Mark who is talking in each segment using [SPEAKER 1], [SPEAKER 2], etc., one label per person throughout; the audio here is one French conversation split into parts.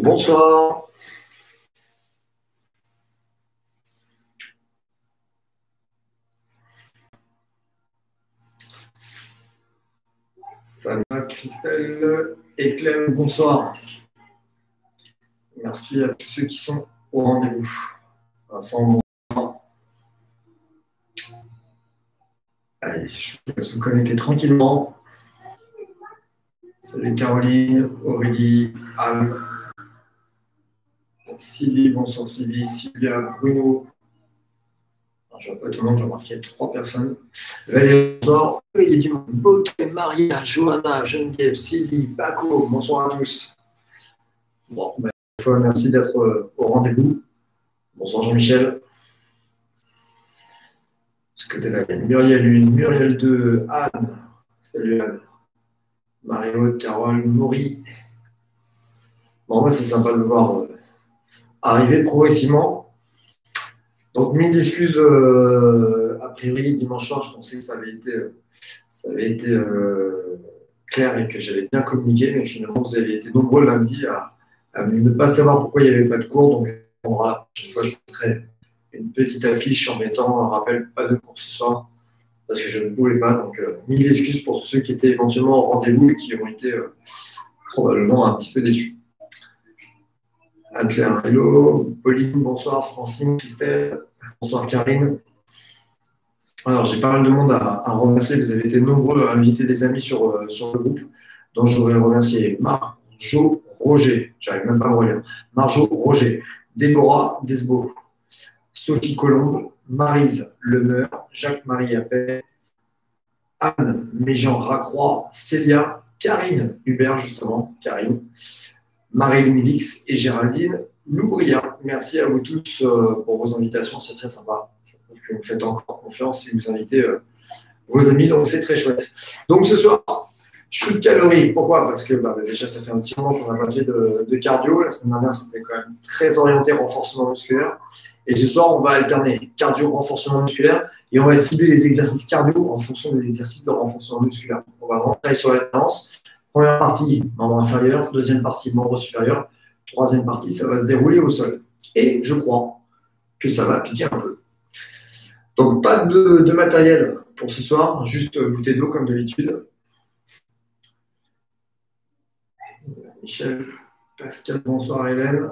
[SPEAKER 1] Bonsoir. Salut Christelle et Clem, bonsoir. Merci à tous ceux qui sont au rendez-vous. Vincent, bonsoir. Allez, je vous laisse vous connecter tranquillement. Salut Caroline, Aurélie, Anne, Sylvie, bonsoir Sylvie, Sylvia, Bruno. Je vois pas tout le monde, j'ai remarqué trois personnes. Valérie, bonsoir. Il y a du monde. Maria, Johanna, Geneviève, Sylvie, Paco, bonsoir à tous. Bon, ben, merci d'être euh, au rendez-vous. Bonsoir Jean-Michel. Ce que tu là, Muriel 1, Muriel 2, Anne. Salut Anne. Mario, Carole, Maury. Bon, moi, c'est sympa de voir euh, arriver progressivement. Donc, mille excuses, euh, a priori, dimanche soir, je pensais que ça avait été, euh, été clair et que j'avais bien communiqué, mais finalement, vous avez été nombreux lundi à, ne pas savoir pourquoi il n'y avait pas de cours. Donc, voilà, chaque fois, je mettrai une petite affiche en mettant un rappel, pas de cours ce soir parce que je ne pouvais pas. Donc, euh, mille excuses pour ceux qui étaient éventuellement au rendez-vous et qui ont été euh, probablement un petit peu déçus. Anne-Claire, hello. Pauline, bonsoir. Francine, Christelle, bonsoir Karine. Alors, j'ai pas mal de monde à, remercier. Vous avez été nombreux à inviter des amis sur, euh, sur le groupe. Donc, je voudrais remercier Marjo Roger. J'arrive même pas à me relire. Marjo Roger, Déborah Desbo, Sophie Colombe, Marise Lemeur, Jacques-Marie Appel, Anne Méjean-Racroix, Célia, Karine Hubert, justement, Karine, Marie-Lynn Vix et Géraldine Loubria. Merci à vous tous euh, pour vos invitations, c'est très sympa. que vous faites encore confiance et vous invitez euh, vos amis, donc c'est très chouette. Donc ce soir, shoot calories. Pourquoi? Parce que bah, déjà, ça fait un petit moment qu'on n'a pas fait de, de, cardio. La semaine dernière, c'était quand même très orienté renforcement musculaire. Et ce soir, on va alterner cardio, renforcement musculaire et on va cibler les exercices cardio en fonction des exercices de renforcement musculaire. on va rentrer sur l'alternance. Première partie, membre inférieur. Deuxième partie, membre supérieur. Troisième partie, ça va se dérouler au sol. Et je crois que ça va piquer un peu. Donc, pas de, matériel pour ce soir, juste bouteille d'eau comme d'habitude. Michel, Pascal, bonsoir Hélène.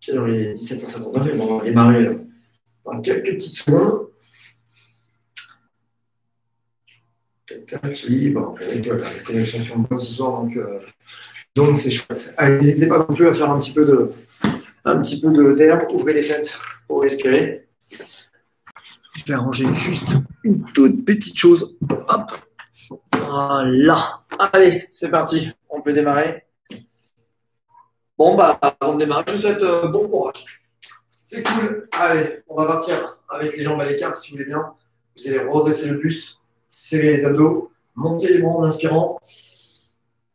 [SPEAKER 1] Quelle heure il est? 17h59 on va démarrer dans quelques petites secondes. Tac, libre. La connexion sont bonnes ce soir, donc euh, donc c'est chouette. Allez, n'hésitez pas non plus à faire un petit peu de un petit peu d'air, ouvrez les fenêtres pour respirer. Je vais arranger juste une toute petite chose. Hop. Voilà. Allez, c'est parti. On peut démarrer. Bon, bah, avant de démarrer, je vous souhaite euh, bon courage. C'est cool. Allez, on va partir avec les jambes à l'écart, si vous voulez bien. Vous allez redresser le buste, serrer les abdos, monter les bras en inspirant.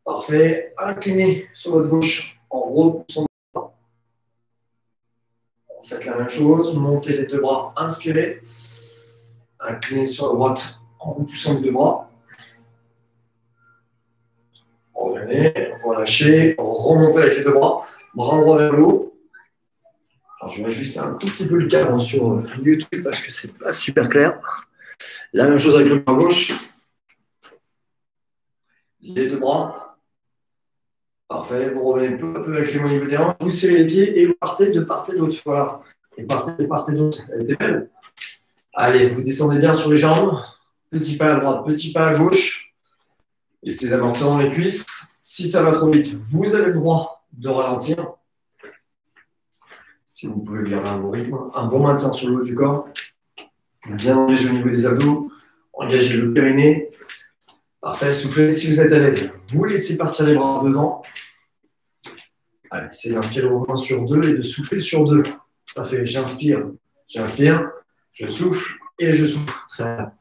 [SPEAKER 1] Parfait. Inclinez sur votre gauche en repoussant le bras. Faites la même chose. Montez les deux bras, inspirez. Inclinez sur la droite en repoussant les deux bras. Revenez, relâchez, remontez avec les deux bras, bras droit vers le haut. je vais ajuster un tout petit peu le cadre sur YouTube parce que c'est pas super clair. La même chose avec le bras gauche. Les deux bras. Parfait. Vous revenez peu à peu avec les mains au niveau des hanches. Vous serrez les pieds et vous partez de part et d'autre. Voilà. Et partez de part et d'autre. Elle était belle. Allez, vous descendez bien sur les jambes. Petit pas à droite, petit pas à gauche. Essayez d'amortir dans les cuisses. Si ça va trop vite, vous avez le droit de ralentir. Si vous pouvez garder un bon rythme, un bon maintien sur le haut du corps. Bien engager au niveau des abdos. Engagez le périnée. Parfait, soufflez si vous êtes à l'aise. Vous laissez partir les bras devant. Allez, essayez d'inspirer au moins sur deux et de souffler sur deux. Parfait, j'inspire, j'inspire, je souffle et je souffle. Très bien.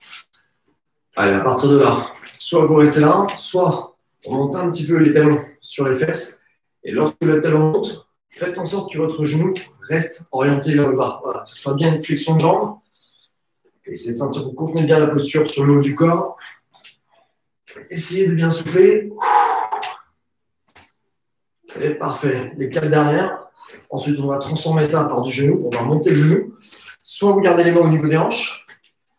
[SPEAKER 1] Allez, à partir de là, soit vous restez là, soit on monte un petit peu les talons sur les fesses. Et lorsque le talon monte, faites en sorte que votre genou reste orienté vers le bas. Voilà, que ce soit bien une flexion de jambe. Essayez de sentir vous contenez bien la posture sur le haut du corps. Essayez de bien souffler. Et parfait. Les quatre dernières. Ensuite, on va transformer ça par du genou. On va monter le genou. Soit vous gardez les mains au niveau des hanches,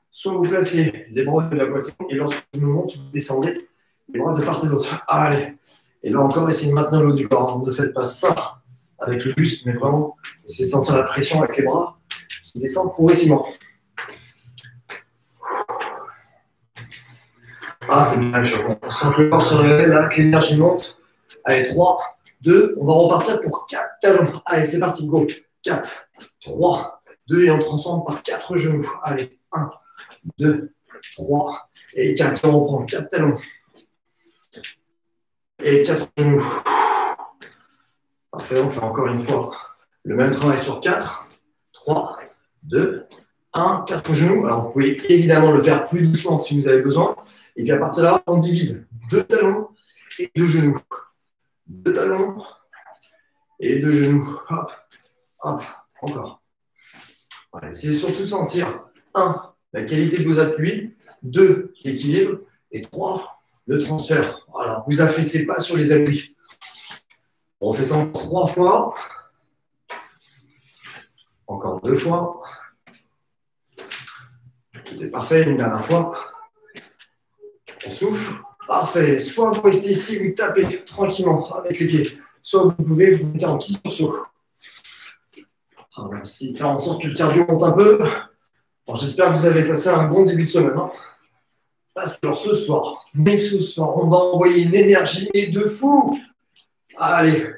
[SPEAKER 1] soit vous placez les bras de la poitrine et lorsque je me monte, vous descendez les bras de part et d'autre. Allez. Et là encore, essayez de maintenir l'eau du corps. Ne faites pas ça avec le buste, mais vraiment, essayez de sentir la pression avec les bras qui descendent progressivement. Ah, c'est bien, je On sent que le se réveille là, que l'énergie monte. Allez, 3, 2, on va repartir pour 4 talons. Allez, c'est parti, go. 4, 3, 2, et on transforme par 4 genoux. Allez, 1, 2, 3, et 4. On reprend 4 talons. Et 4 genoux. Parfait, on fait encore une fois le même travail sur 4, 3, 2, 1, 4 genoux. Alors, vous pouvez évidemment le faire plus doucement si vous avez besoin. Et puis à partir de là, on divise deux talons et deux genoux. Deux talons et deux genoux. Hop, hop, encore. Voilà, essayez surtout de sentir, un, la qualité de vos appuis, deux, l'équilibre, et trois, le transfert. Voilà, vous affaissez pas sur les appuis. On fait ça encore trois fois. Encore deux fois. C'était parfait, une dernière fois. On souffle. Parfait. Soit vous restez ici, vous tapez tranquillement avec les pieds. Soit vous pouvez vous mettre en petit sursaut. On va essayer de faire en sorte que le cardio monte un peu. J'espère que vous avez passé un bon début de semaine. Hein. Parce ce soir, mais ce soir, on va envoyer une énergie de fou. Allez.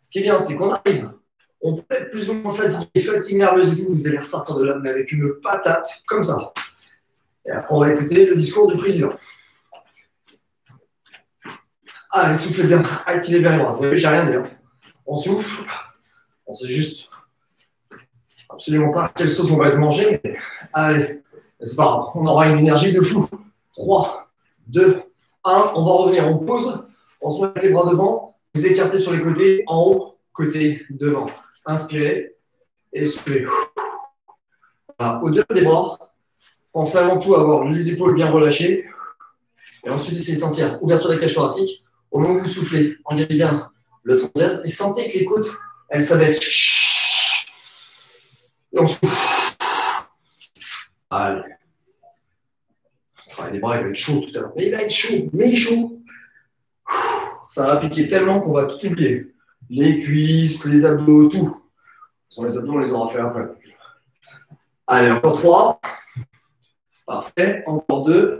[SPEAKER 1] Ce qui est bien, c'est qu'on arrive. On peut être plus ou moins fatigué, fatigue nerveuse et tout. Vous allez ressortir de là, mais avec une patate, comme ça. On va écouter le discours du président. Allez, soufflez bien, activez bien les bras. Vous j'ai rien. Hein. On souffle. On sait juste absolument pas quelle sauce on va être mangé. allez, c'est pas grave. On aura une énergie de fou. 3, 2, 1. On va revenir. On pose. On se met les bras devant. Vous écartez sur les côtés. En haut, côté devant. Inspirez. Et soufflez. Au-delà des bras, pensez avant tout à avoir les épaules bien relâchées. Et ensuite, essayez de sentir ouverture des cages thoraciques. Au moment où vous soufflez, engagez bien le transverse et sentez que les côtes, elles s'abaissent. Et on souffle. Allez. Le travail des bras, il va être chaud tout à l'heure. Mais il va être chaud, mais chaud. Ça va piquer tellement qu'on va tout oublier. Les cuisses, les abdos, tout. Sans les abdos, on les aura fait après. Allez, encore trois. Parfait. Encore deux.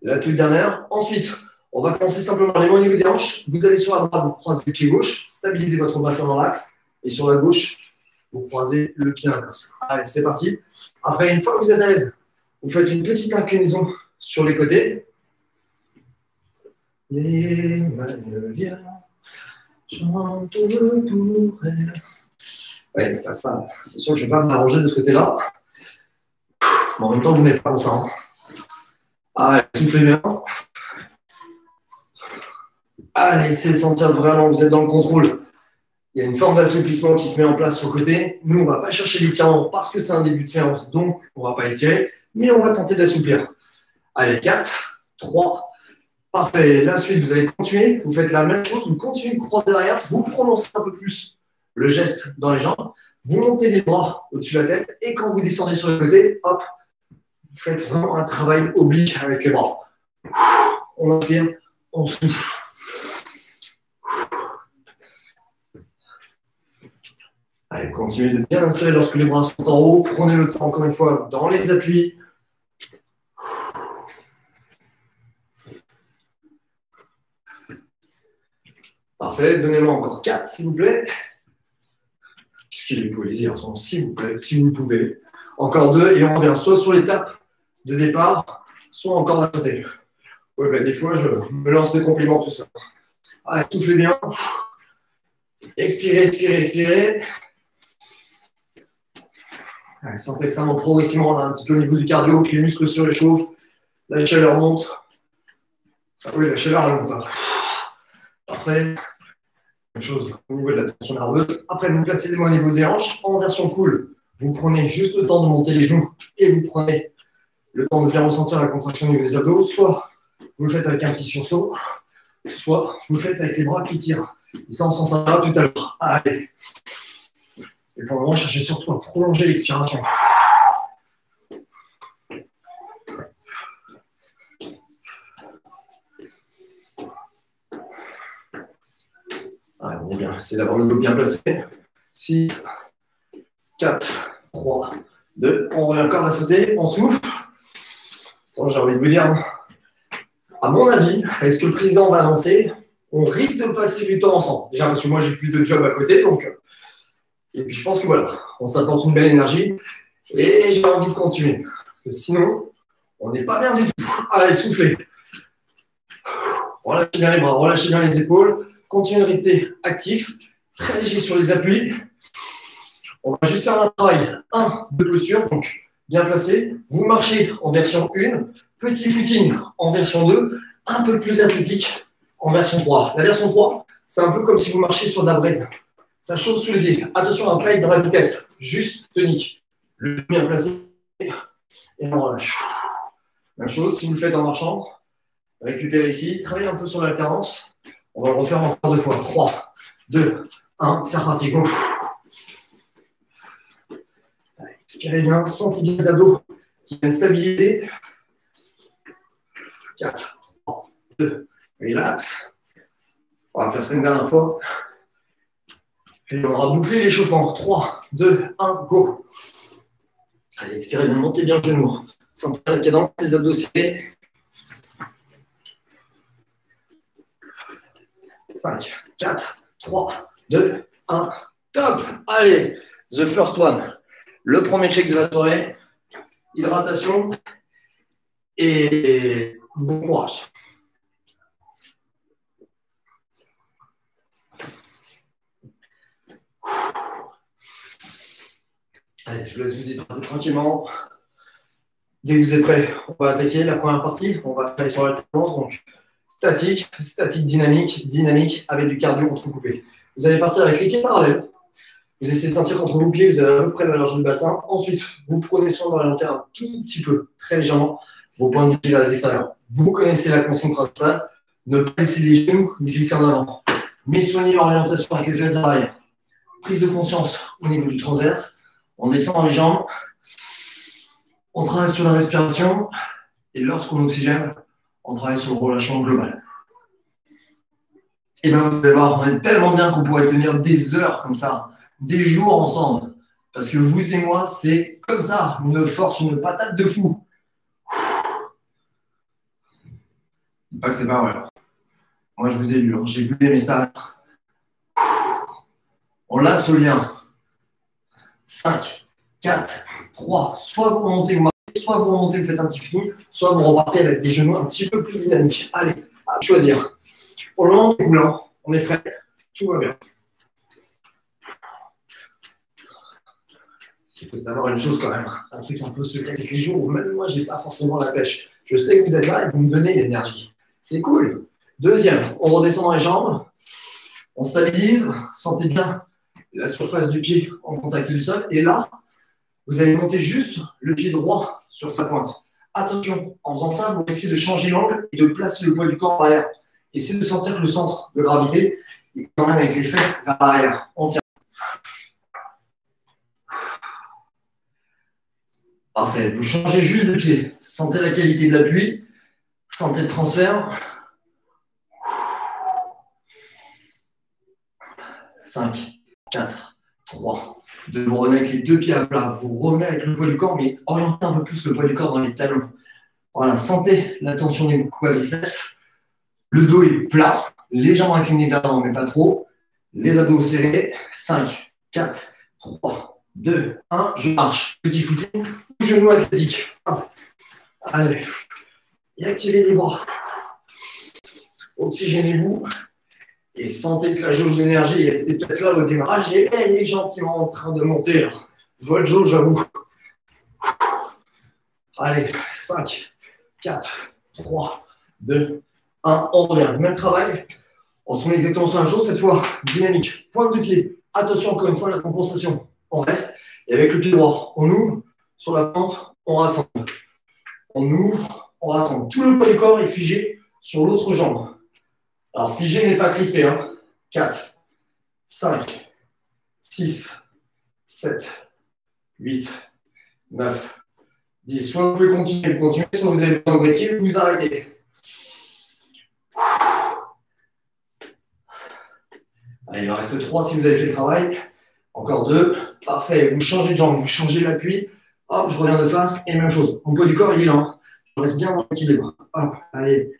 [SPEAKER 1] La toute dernière. Ensuite, on va commencer simplement les mains au niveau des hanches. Vous allez sur la droite, vous croisez le pied gauche, stabilisez votre bassin dans l'axe. Et sur la gauche, vous croisez le pied inverse. Allez, c'est parti. Après, une fois que vous êtes à l'aise, vous faites une petite inclinaison sur les côtés. Les c'est sûr que je ne vais pas m'arranger de ce côté-là. En même temps, vous n'êtes pas comme ça. Hein. Allez, soufflez bien. Allez, essayez de sentir vraiment que vous êtes dans le contrôle. Il y a une forme d'assouplissement qui se met en place sur le côté. Nous, on ne va pas chercher l'étirement parce que c'est un début de séance, donc on ne va pas étirer, mais on va tenter d'assouplir. Allez, 4, 3, parfait. La suite, vous allez continuer. Vous faites la même chose, vous continuez de croiser derrière, vous prononcez un peu plus le geste dans les jambes, vous montez les bras au-dessus de la tête, et quand vous descendez sur le côté, hop, faites vraiment un travail oblique avec les bras. On inspire, on souffle. Allez, continuez de bien inspirer lorsque les bras sont en haut. Prenez le temps, encore une fois, dans les appuis. Parfait. Donnez-moi encore 4, s'il vous plaît. Qu'est-ce qu'il est les s'il vous plaît, si vous pouvez. Encore deux, et on revient soit sur l'étape de départ, soit encore à côté. Oui, ben, des fois, je me lance des compliments, tout ça. Allez, soufflez bien. Expirez, expirez, expirez sentez que ça monte progressivement un petit peu au niveau du cardio, que les muscles se réchauffent, la chaleur monte. Oui, la chaleur elle monte. Parfait. Même chose au niveau de la tension nerveuse. Après, vous placez les mains au niveau des hanches. En version cool, vous prenez juste le temps de monter les genoux et vous prenez le temps de bien ressentir la contraction des abdos. Soit vous le faites avec un petit sursaut, soit vous le faites avec les bras qui tirent. Et ça, on s'en servira tout à l'heure. Allez. Et pour le moment, cherchez surtout à prolonger l'expiration. Allez, on est bien. C'est d'avoir le dos bien placé. 6, 4, 3, 2. On revient encore à sauter. On souffle. J'ai envie de vous dire, à mon avis, est-ce que le président va annoncer On risque de passer du temps ensemble? Déjà, parce que moi, j'ai plus de job à côté. Donc, et puis, je pense que voilà, on s'apporte une belle énergie. Et j'ai envie de continuer. Parce que sinon, on n'est pas bien du tout. Allez, soufflez. Relâchez bien les bras, relâchez bien les épaules. Continuez de rester actif, très léger sur les appuis. On va juste faire un travail 1 de posture, donc bien placé. Vous marchez en version 1, petit footing en version 2, un peu plus athlétique en version 3. La version 3, c'est un peu comme si vous marchiez sur de la braise. Ça chauffe sous les pieds. Attention à ne pas être dans la vitesse, juste tonique. Le bien placé et on relâche. Même chose si vous le faites en marchant. Récupérez ici, travaillez un peu sur l'alternance. On va le refaire encore deux fois. 3, 2, 1, c'est reparti, go. Sentez bien les abdos qui viennent stabiliser. 4, 3, 2, relax. On va faire ça une dernière fois. Et on va boucler l'échauffement. 3, 2, 1, go. Allez, expirez bien, montez bien le genou. Sentez la cadence, les abdos serrés. 5, 4, 3, 2, 1, top Allez, the first one. Le premier check de la soirée, hydratation et bon courage. Allez, je vous laisse vous hydrater tranquillement. Dès que vous êtes prêts, on va attaquer la première partie. On va travailler sur l'alternance. Donc, statique, statique dynamique, dynamique avec du cardio entrecoupé. Vous allez partir avec les pieds parallèles. Vous essayez de sentir contre vos pieds, vous avez à peu près la largeur du bassin. Ensuite, vous prenez soin d'orienter un tout petit peu, très légèrement, vos points de pied vers les extérieurs. Vous connaissez la consigne principale. Ne pas laisser les genoux, mais glisser en avant. Mais soignez l'orientation avec les fesses à l'arrière. Prise de conscience au niveau du transverse. On descend dans les jambes. On travaille sur la respiration. Et lorsqu'on oxygène, on travaille sur le relâchement global. Et bien, vous allez voir, on est tellement bien qu'on pourrait tenir des heures comme ça, des jours ensemble. Parce que vous et moi, c'est comme ça, une force, une patate de fou. Pas que c'est pas vrai. Moi, je vous ai lu, hein. j'ai vu les messages. On lance au lien. 5, 4, 3. Soit vous remontez, vous soit vous remontez, vous faites un petit fini, soit vous repartez avec des genoux un petit peu plus dynamiques. Allez, à choisir. Au long des coulants, on est frais, tout va bien. Il faut savoir une chose quand même, un truc un peu secret, c'est les jours où même moi, je n'ai pas forcément la pêche. Je sais que vous êtes là et vous me donnez l'énergie. C'est cool. Deuxième, on redescend dans les jambes, on stabilise, sentez bien la surface du pied en contact du sol. Et là, vous allez monter juste le pied droit sur sa pointe. Attention, en faisant ça, vous risquez de changer l'angle et de placer le poids du corps arrière. Essayez de sentir que le centre de gravité est quand même avec les fesses vers l'arrière. Parfait. Vous changez juste de pied. Sentez la qualité de l'appui. Sentez le transfert. 5, 4, 3, de vous revenez avec les deux pieds à plat, vous revenez avec le poids du corps, mais orientez un peu plus le poids du corps dans les talons. Voilà, sentez la tension des quadriceps. Le dos est plat, légèrement incliné vers l'avant, mais pas trop. Les abdos serrés. 5, 4, 3, 2, 1. Je marche. Petit footing. Genou athlétique. Allez. Et activez les bras. Oxygénez-vous. Et sentez que la jauge d'énergie est peut-être là au démarrage et elle est gentiment en train de monter. Votre jauge à vous. Allez, 5, 4, 3, 2, 1. On revient. Même travail. On se met exactement sur la même chose. Cette fois, dynamique. Pointe de pied. Attention, encore une fois, la compensation. On reste. Et avec le pied droit, on ouvre. Sur la pente, on rassemble. On ouvre, on rassemble. Tout le corps est figé sur l'autre jambe. Alors, figé n'est pas crispé. Hein. 4, 5, 6, 7, 8, 9, 10. Soit vous pouvez continuer, vous continuez, soit vous avez besoin de breaker, vous arrêtez. Allez, il en reste 3 si vous avez fait le travail. Encore 2. Parfait. Vous changez de jambe, vous changez l'appui. Hop, je reviens de face et même chose. Mon poids du corps, il est. Hein. Je reste bien dans l'équilibre. Allez.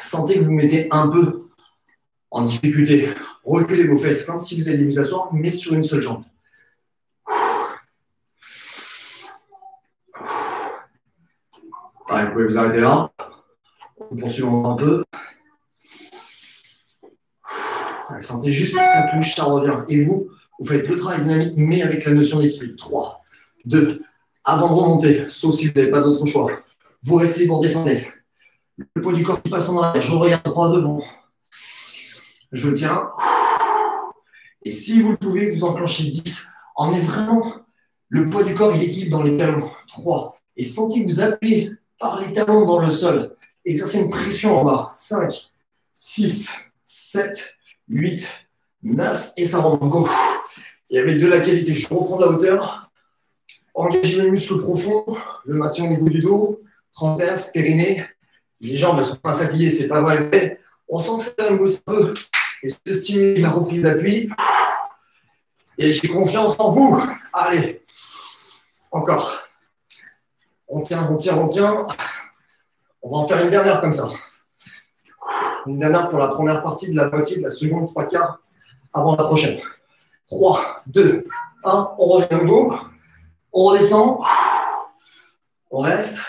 [SPEAKER 1] Sentez que vous mettez un peu en difficulté. Reculez vos fesses comme si vous alliez vous asseoir, mais sur une seule jambe. vous pouvez vous arrêter là. On poursuit un peu. sentez juste que ça touche, ça revient. Et vous, vous faites le travail dynamique, mais avec la notion d'équilibre. 3, 2, avant de remonter, sauf si vous n'avez pas d'autre choix. Vous restez, vous redescendez. Le poids du corps qui passe en arrière. Je regarde droit devant. Je tiens. Et si vous le pouvez, vous enclenchez 10. Emmenez vraiment le poids du corps, il équilibre dans les talons. 3. Et sentez que vous appuyez par les talons dans le sol. Exercez une pression en bas. 5, 6, 7, 8, 9. Et ça remonte. Go. Il y avait de la qualité. Je reprends la hauteur. Engagez les muscles profonds. Le maintien au niveau du dos. Transverse, périnée. Les jambes ne sont pas fatiguées, c'est pas vrai. Mais on sent que ça me booste un peu. Et ça stimule la reprise d'appui. Et j'ai confiance en vous. Allez. Encore. On tient, on tient, on tient. On va en faire une dernière comme ça. Une dernière pour la première partie de la moitié de la seconde, trois quarts avant la prochaine. 3, 2, 1. On revient à nouveau. On redescend. On reste.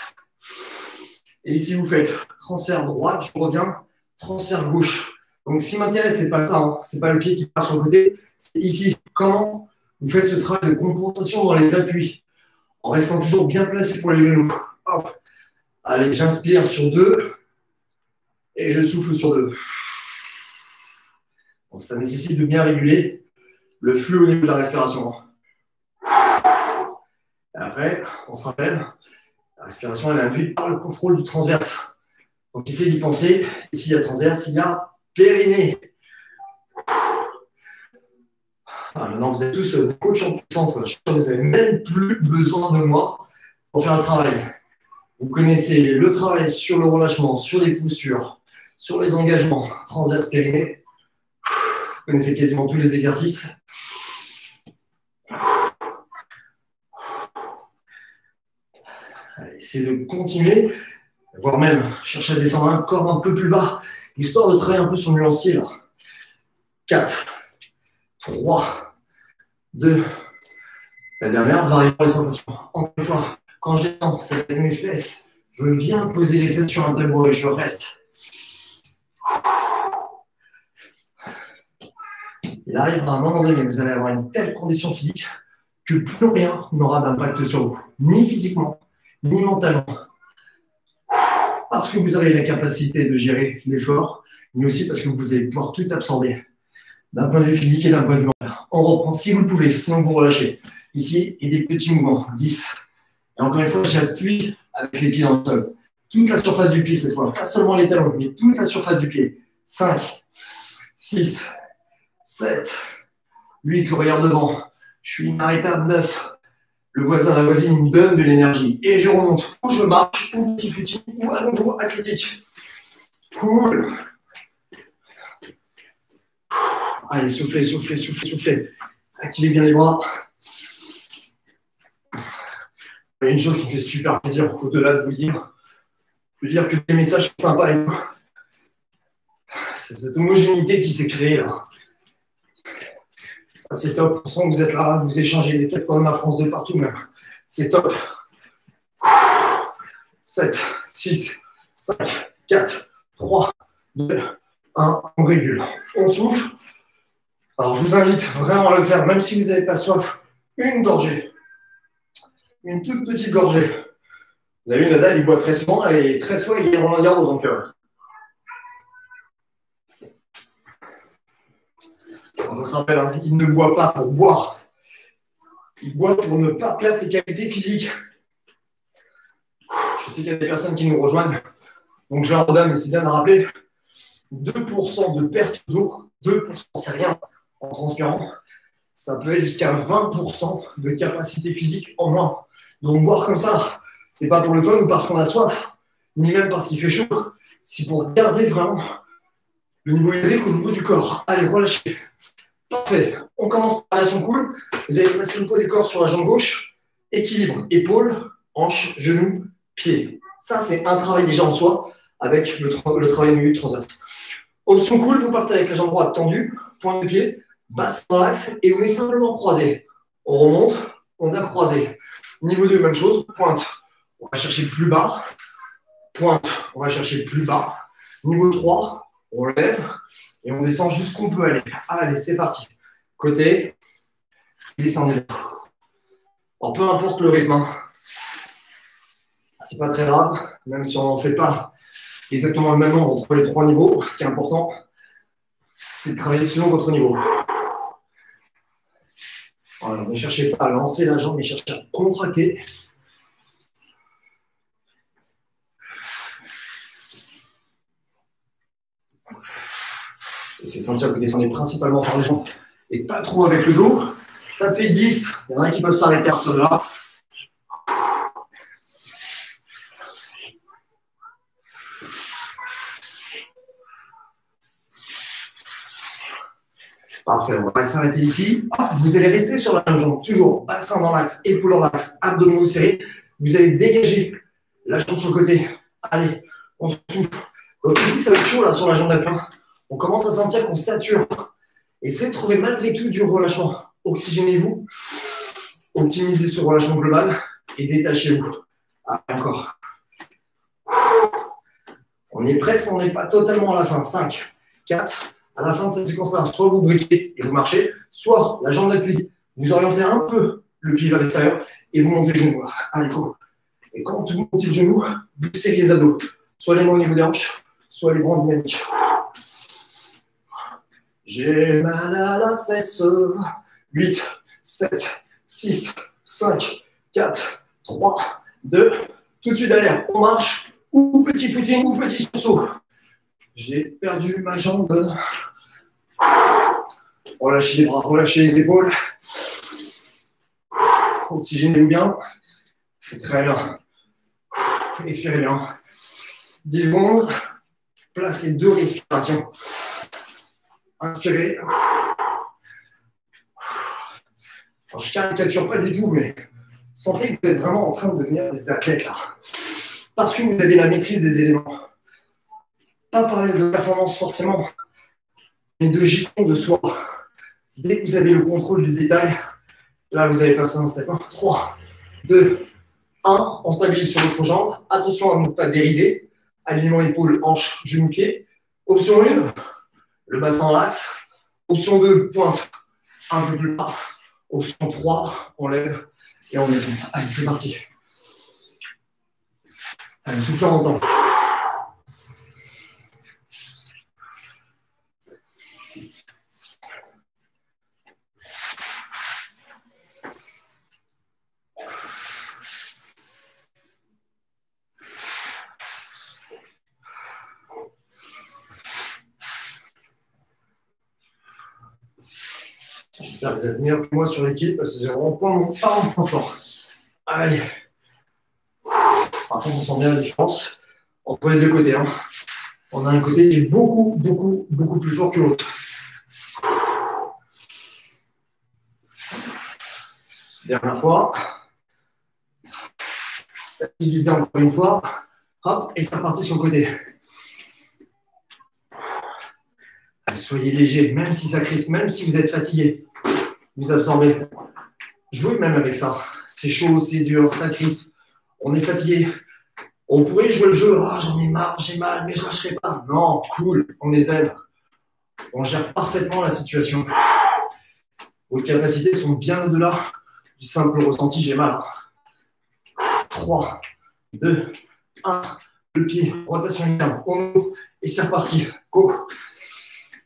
[SPEAKER 1] Et ici, vous faites transfert droit, je reviens, transfert gauche. Donc, ce qui m'intéresse, ce n'est pas ça, hein. ce n'est pas le pied qui part sur le côté, c'est ici. Comment vous faites ce travail de compensation dans les appuis? En restant toujours bien placé pour les genoux. Allez, j'inspire sur deux et je souffle sur deux. ça nécessite de bien réguler le flux au niveau de la respiration. Après, on se rappelle, la respiration elle est induite par le contrôle du transverse. Donc essayez d'y penser. Ici, il y a transverse, il y a périnée. Ah, maintenant, vous êtes tous des coachs en puissance. Je que vous n'avez même plus besoin de moi pour faire un travail. Vous connaissez le travail sur le relâchement, sur les postures, sur les engagements transverse périnée. Vous connaissez quasiment tous les exercices. Essayez de continuer, voire même chercher à descendre encore un peu plus bas, histoire de travailler un peu le nuancier. Là. 4, 3, 2. La dernière, variant les sensations. Encore une fois, quand je descends, c'est avec mes fesses. Je viens poser les fesses sur un tableau et je reste. Il arrivera un moment donné, vous allez avoir une telle condition physique que plus rien n'aura d'impact sur vous, ni physiquement, ni mentalement. Parce que vous avez la capacité de gérer l'effort, mais aussi parce que vous allez pouvoir tout absorber d'un point de vue physique et d'un point de vue mental. On reprend si vous le pouvez, sinon vous relâchez. Ici, et des petits mouvements, 10. Et encore une fois, j'appuie avec les pieds dans le sol. Toute la surface du pied cette fois, pas seulement les talons, mais toute la surface du pied. 5, 6, 7, 8, regarde devant. Je suis inarrêtable, 9. Le voisin, la voisine me donne de l'énergie. Et je remonte. Ou je marche, ou petit footing, ou à nouveau athlétique. Cool. Allez, soufflez, soufflez, soufflez, soufflez. Activez bien les bras. Il y a une chose qui me fait super plaisir, au-delà de vous dire, veux dire que les messages sont sympas. C'est cette homogénéité qui s'est créée là. C'est top. On vous êtes là, vous échangez les têtes comme la France de partout même. C'est top. 7, 6, 5, 4, 3, 2, 1. On régule. On souffle. Alors, je vous invite vraiment à le faire, même si vous n'avez pas soif, une gorgée. Une toute petite gorgée. Vous avez vu, Nadal, il boit très souvent et très souvent, il est Roland Garros en cœur. On se rappelle, hein, il ne boit pas pour boire. Il boit pour ne pas perdre ses qualités physiques. Je sais qu'il y a des personnes qui nous rejoignent, donc je leur redonne, mais c'est bien de rappeler. 2% de perte d'eau, 2%, c'est rien en transpirant, ça peut être jusqu'à 20% de capacité physique en moins. Donc boire comme ça, c'est pas pour le fun ou parce qu'on a soif, ni même parce qu'il fait chaud, c'est pour garder vraiment le niveau hydrique au niveau du corps. Allez, relâchez. Parfait. On commence par la son cool. Vous allez passer le poids du corps sur la jambe gauche. Équilibre, épaule, hanche, genou, pied. Ça, c'est un travail déjà en soi avec le, le travail milieu transverse. Option cool, vous partez avec la jambe droite tendue, point de pied, basse dans l'axe et on est simplement croisé. On remonte, on vient croiser. Niveau 2, même chose, pointe. On va chercher plus bas, pointe, on va chercher plus bas. Niveau 3, on lève et on descend jusqu'où on peut aller. Allez, c'est parti. Côté, descendez. Alors, peu importe le rythme, hein. c'est pas très grave, même si on n'en fait pas exactement le même nombre entre les trois niveaux. Ce qui est important, c'est de travailler selon votre niveau. Voilà, ne cherchez pas à lancer la jambe, mais cherchez à contracter. C'est sentir que vous descendez principalement par les jambes et pas trop avec le dos. Ça fait 10. Il y en a qui peuvent s'arrêter à ce là. Parfait, on va s'arrêter ici. vous allez rester sur la même jambe, toujours bassin dans l'axe, épaule dans l'axe, abdominaux serrés. Vous allez dégager la jambe sur le côté. Allez, on souffle. Donc ici, ça va être chaud là sur la jambe d'appui. On commence à sentir qu'on sature. Essayez de trouver malgré tout du relâchement. Oxygénez-vous, optimisez ce relâchement global et détachez-vous. Ah, encore. On est presque, on n'est pas totalement à la fin. 5, 4, à la fin de cette séquence-là, soit vous briquez et vous marchez, soit la jambe d'appui, vous orientez un peu le pied vers l'extérieur et vous montez le genou. Allez, go. Et quand vous montez le genou, vous serrez les abdos. Soit les mains au niveau des hanches, soit les bras dynamiques. J'ai mal à la fesse. 8, 7, 6, 5, 4, 3, 2. Tout de suite derrière, on marche. Ou petit footing ou petit sursaut. J'ai perdu ma jambe. Relâchez les bras, relâchez les épaules. Oxygénez-vous bien. C'est très bien. Expirez bien. 10 secondes. Placez deux respirations. Inspirez. Alors, je ne caricature pas du tout, mais sentez que vous êtes vraiment en train de devenir des athlètes là. Parce que vous avez la maîtrise des éléments. Pas parler de performance forcément, mais de gestion de soi. Dès que vous avez le contrôle du détail, là vous avez passé un step. 3, 2, 1, on stabilise sur votre jambe. Attention à ne pas dériver. Alignement épaule, hanche, genou. Option 1, le bassin en l'axe. Option 2, pointe un peu plus bas. Option 3, on lève et on descend. Allez, c'est parti. Allez, soufflez en temps. J'espère que vous êtes meilleur que moi sur l'équipe parce que c'est vraiment pas mon, point fort. Allez. Par contre, on sent bien la différence entre les deux côtés. Hein. On a un côté qui est beaucoup, beaucoup, beaucoup plus fort que l'autre. Dernière fois. Stabiliser encore une fois. Hop, et c'est reparti sur le côté. Soyez léger, même si ça crispe, même si vous êtes fatigué vous absorbez. Jouez même avec ça. C'est chaud, c'est dur, ça crispe. On est fatigué. On pourrait jouer le jeu. Oh, j'en ai marre, j'ai mal, mais je lâcherai pas. Non, cool, on est zen. On gère parfaitement la situation. Vos capacités sont bien au-delà du simple ressenti j'ai mal. 3, 2, 1. Le pied, rotation interne, on et c'est reparti. Go.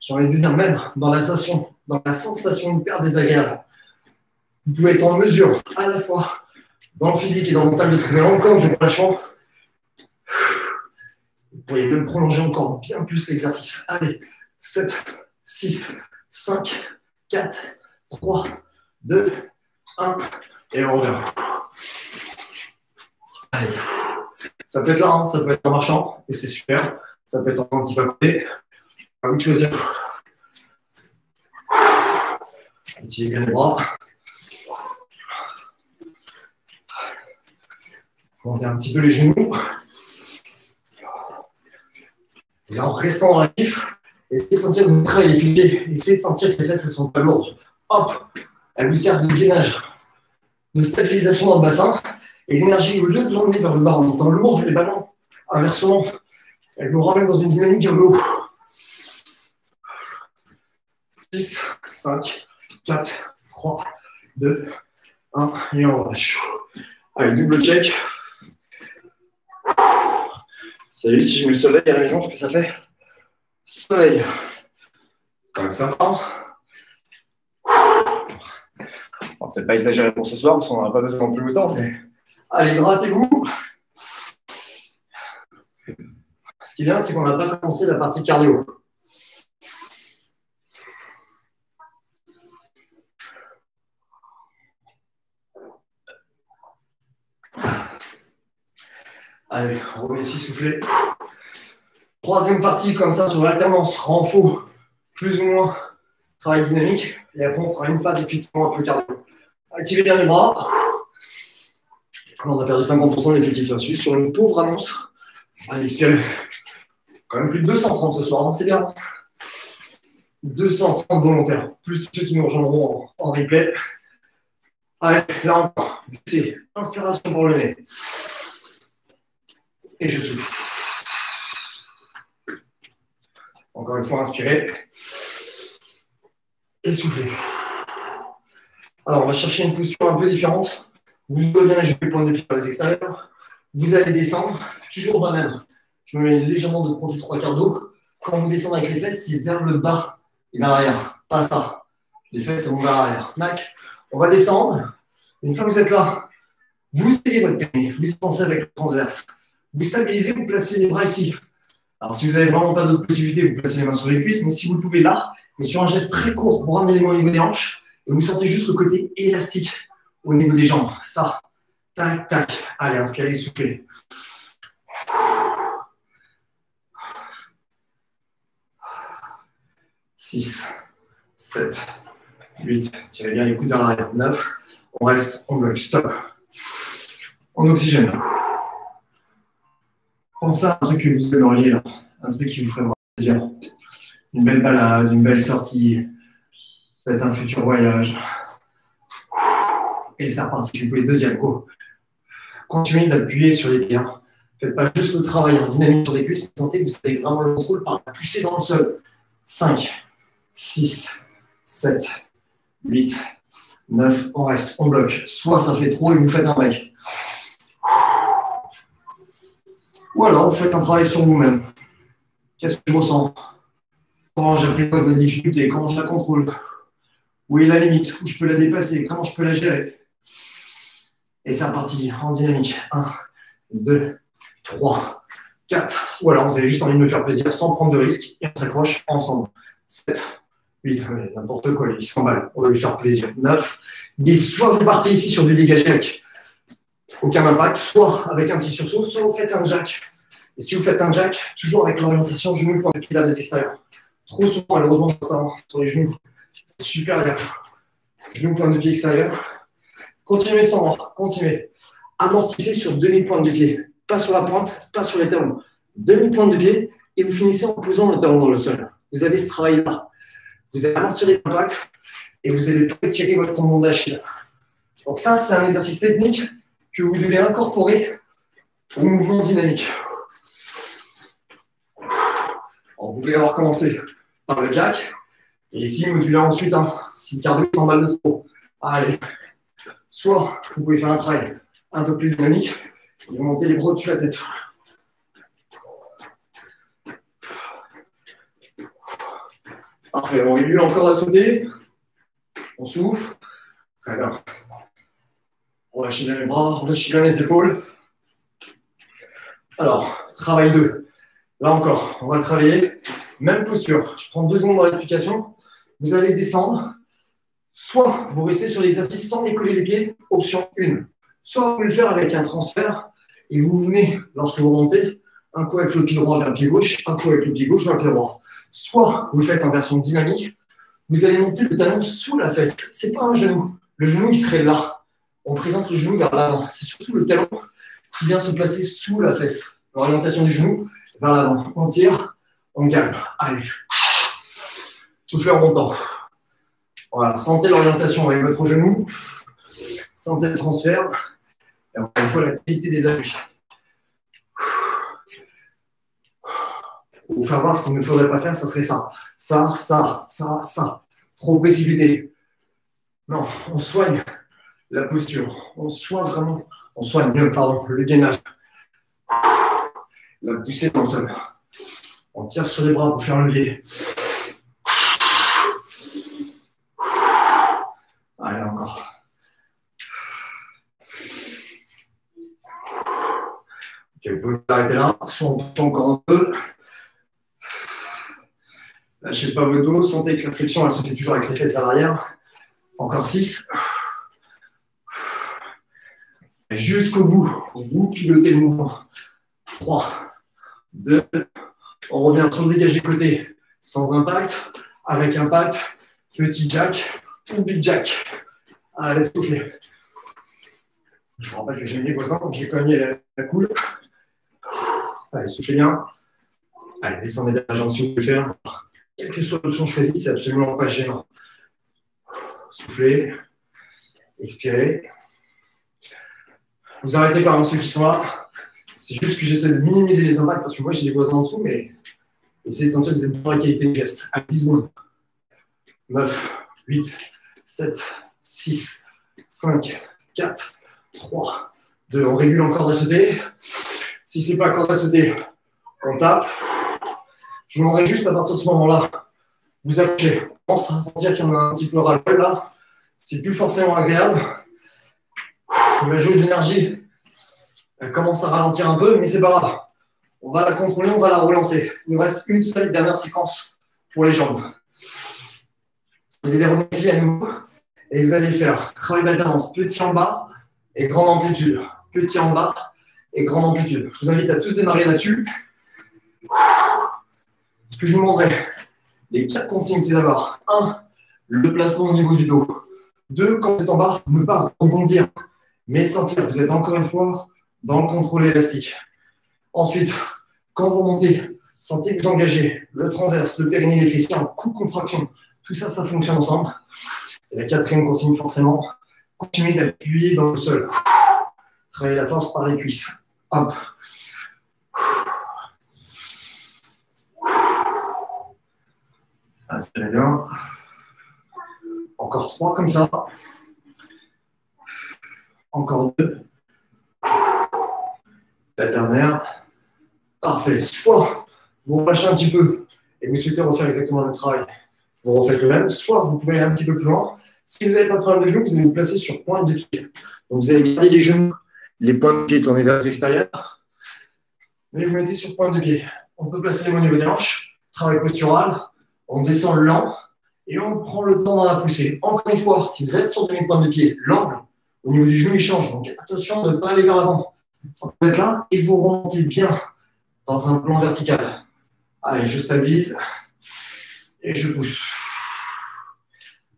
[SPEAKER 1] J'ai envie de venir même dans la sensation dans la sensation hyper désagréable. Vous pouvez être en mesure, à la fois dans le physique et dans le mental, de trouver encore du relâchement. pourriez même prolonger encore bien plus l'exercice. Allez, 7, 6, 5, 4, 3, 2, 1, et on revient. Allez. Ça peut être là, hein, ça peut être en marchant, et c'est super. Ça peut être en petit. De choisir. Étirez bien les bras. Montez un petit peu les genoux. Et en restant dans la essayez de sentir que votre travail est fixé. Essayez de sentir que les fesses ne sont pas lourdes. Hop, elles vous servent de gainage, de stabilisation dans le bassin. Et l'énergie, au lieu de l'emmener vers le bas en étant lourd, les ballons, inversement, elle vous ramène dans une dynamique vers le haut. 6, 5, 4, 3, 2, 1, et on relâche. Allez, double check. Savez, si je mets le soleil à la maison, ce que ça fait? Soleil. Quand même sympa. On va peut-être pas exagérer pour ce soir, parce qu'on n'en pas besoin non plus autant, mais allez, grattez-vous. Ce qui est bien, c'est qu'on n'a pas commencé la partie cardio. Allez, on remet ici, souffler. Troisième partie, comme ça, sur l'alternance, renfort, plus ou moins travail dynamique. Et après, on fera une phase effectivement un peu cardio. Activez bien les bras. On a perdu 50% d'effectif là-dessus. Sur une pauvre annonce. Allez, expirez. Quand même plus de 230 ce soir, hein, c'est bien. 230 volontaires, plus ceux qui nous rejoindront en, replay. Allez, là encore, inspiration pour le nez. Et je souffle. Encore une fois, inspirez. Et soufflez. Alors, on va chercher une posture un peu différente. Vous bien les joues, point de pied par les extérieurs. Vous allez descendre, toujours la même. Je me mets légèrement de profil trois quarts d'eau. Quand vous descendez avec les fesses, c'est vers le bas et vers l'arrière. Pas ça. Les fesses vont vers l'arrière. Mac. On va descendre. Une fois que vous êtes là, vous serrez votre périnée. Vous pensez avec le transverse. Vous stabilisez, vous placez les bras ici. Alors, si vous n'avez vraiment pas d'autre possibilité, vous placez les mains sur les cuisses, mais si vous le pouvez là, et sur un geste très court, vous ramenez les mains au niveau des hanches, et vous sentez juste le côté élastique au niveau des jambes. Ça, tac, tac. Allez, inspirez, soufflez. 6, 7, 8. Tirez bien les coudes vers l'arrière. 9. On reste, on bloque. Stop. On oxygène. Pensez à un truc que vous aimeriez là, un truc qui vous ferait plaisir. Une belle balade, une belle sortie, peut-être un futur voyage. Et c'est reparti, vous pouvez deuxième, go. Continuez d'appuyer sur les pieds. Hein. Faites pas juste le travail en dynamique sur les cuisses, sentez que vous avez vraiment le contrôle par pousser dans le sol. 5, 6, 7, 8, 9, on reste, on bloque. Soit ça fait trop et vous faites un break. Ou alors, vous faites un travail sur vous-même. Qu'est-ce que je ressens? Comment j'apprivoise la difficulté? Comment je la contrôle? Où est la limite? Où je peux la dépasser? Comment je peux la gérer? Et c'est reparti en dynamique. 1, 2, 3, 4. Ou alors, vous avez juste envie de me faire plaisir sans prendre de risques et on s'accroche ensemble. 7, 8, n'importe quoi, il s'emballe, on va lui faire plaisir. 9, 10. Soit vous partez ici sur du dégagé aucun impact, soit avec un petit sursaut, soit vous faites un jack. Et si vous faites un jack, toujours avec l'orientation genou, point de pied vers les extérieurs. Trop souvent, malheureusement, je ça sur les genoux. Super gaffe. Genou, point de pied extérieur. Continuez sans bras, continuez. Amortissez sur demi-pointe de pied. Pas sur la pointe, pas sur les talons. Demi-pointe de pied et vous finissez en posant le talon dans le sol. Vous avez ce travail-là. Vous allez amortir les impacts et vous allez tirer votre tendon d'Achille. Donc ça, c'est un exercice technique que vous devez incorporer au mouvement dynamique. vous pouvez avoir commencé par le jack, et ici, moduler ensuite, hein, si le cardio s'emballe de trop. Allez, soit vous pouvez faire un travail un peu plus dynamique, et vous montez les bras au-dessus de la tête. Parfait, on évite encore à sauter. On souffle. Très bien. Relâchez bien les bras, relâchez bien les épaules. Alors, travail 2. Là encore, on va travailler. Même posture. Je prends deux secondes dans l'explication. Vous allez descendre. Soit vous restez sur l'exercice sans décoller les pieds, option 1. Soit vous le faire avec un transfert et vous venez, lorsque vous montez, un coup avec le pied droit vers le pied gauche, un coup avec le pied gauche vers le pied droit. Soit vous le faites en version dynamique, vous allez monter le talon sous la fesse. Ce n'est pas un genou. Le genou, il serait là. On présente le genou vers l'avant. C'est surtout le talon qui vient se placer sous la fesse. L'orientation du genou vers l'avant. On tire, on calme. Allez. Soufflez en montant. Voilà, sentez l'orientation avec votre genou. Sentez le transfert. Et encore une fois, la qualité des appuis. Pour faire voir ce qu'il ne faudrait pas faire, ce serait ça. Ça, ça, ça, ça. Trop précipité. Non, on soigne la posture. On soigne vraiment, on soigne, pardon, le gainage. La poussée dans le sol. On tire sur les bras pour faire levier. Allez, encore. Ok, vous pouvez arrêter là. Soit on pousse encore un peu. Lâchez pas vos dos. Sentez que la flexion, elle se fait toujours avec les fesses vers l'arrière. Encore 6. Jusqu'au bout. Vous pilotez le mouvement. 3, 2. On revient sur le côté sans impact. Avec impact, petit jack ou big jack. Allez, soufflez. Je vous rappelle que j'ai mis les voisins, donc j'ai cogné la, la coule. Allez, soufflez bien. Allez, descendez bien la jambe si vous voulez faire. Quelle que soit l'option choisie, c'est absolument pas gênant. Soufflez, expirez. Vous arrêtez pas, ceux qui sont là. C'est juste que j'essaie de minimiser les impacts parce que moi j'ai des voisins en dessous, mais essayez de sentir que vous êtes dans la qualité de geste. À 10 secondes. 9, 8, 7, 6, 5, 4, 3, 2. On régule encore à sauter. Si ce n'est pas corde à sauter, on tape. Je vous demanderai juste à partir de ce moment-là, vous accrochez. On commence à sentir qu'il y en a un petit peu ras là. C'est plus forcément agréable. La jauge d'énergie, elle commence à ralentir un peu, mais c'est pas grave. On va la contrôler, on va la relancer. Il nous reste une seule dernière séquence pour les jambes. Vous allez revenir ici à nouveau et vous allez faire travail d'alternance petit en bas et grande amplitude. Petit en bas et grande amplitude. Je vous invite à tous démarrer là-dessus. Ce que je vous demanderai, les quatre consignes, c'est d'avoir un, le placement au niveau du dos. Deux, quand vous êtes en bas, ne pas rebondir, mais sentir que vous êtes encore une fois dans le contrôle élastique. Ensuite, quand vous montez, sentez que vous engagez le transverse, le périnée, les fessiers en coup de contraction. Tout ça, ça fonctionne ensemble. Et la quatrième consigne, forcément, continuez d'appuyer dans le sol. Travaillez la force par les cuisses. Hop. Bien. Encore trois comme ça. Encore deux. La dernière. Parfait. Soit vous relâchez un petit peu et vous souhaitez refaire exactement le travail, vous refaites le même. Soit vous pouvez aller un petit peu plus loin. Si vous n'avez pas de problème de genoux, vous allez vous placer sur pointe de pied. Donc vous allez garder les genoux, les pointes de pied tournés vers l'extérieur. Mais vous mettez sur pointe de pied. On peut placer les mains au niveau des hanches. Travail postural on descend lent et on prend le temps dans la poussée. Encore une fois, si vous êtes sur demi pointe de pied, l'angle au niveau du genou il change. Donc attention de ne pas aller vers l'avant. Vous êtes là et vous remontez bien dans un plan vertical. Allez, je stabilise et je pousse.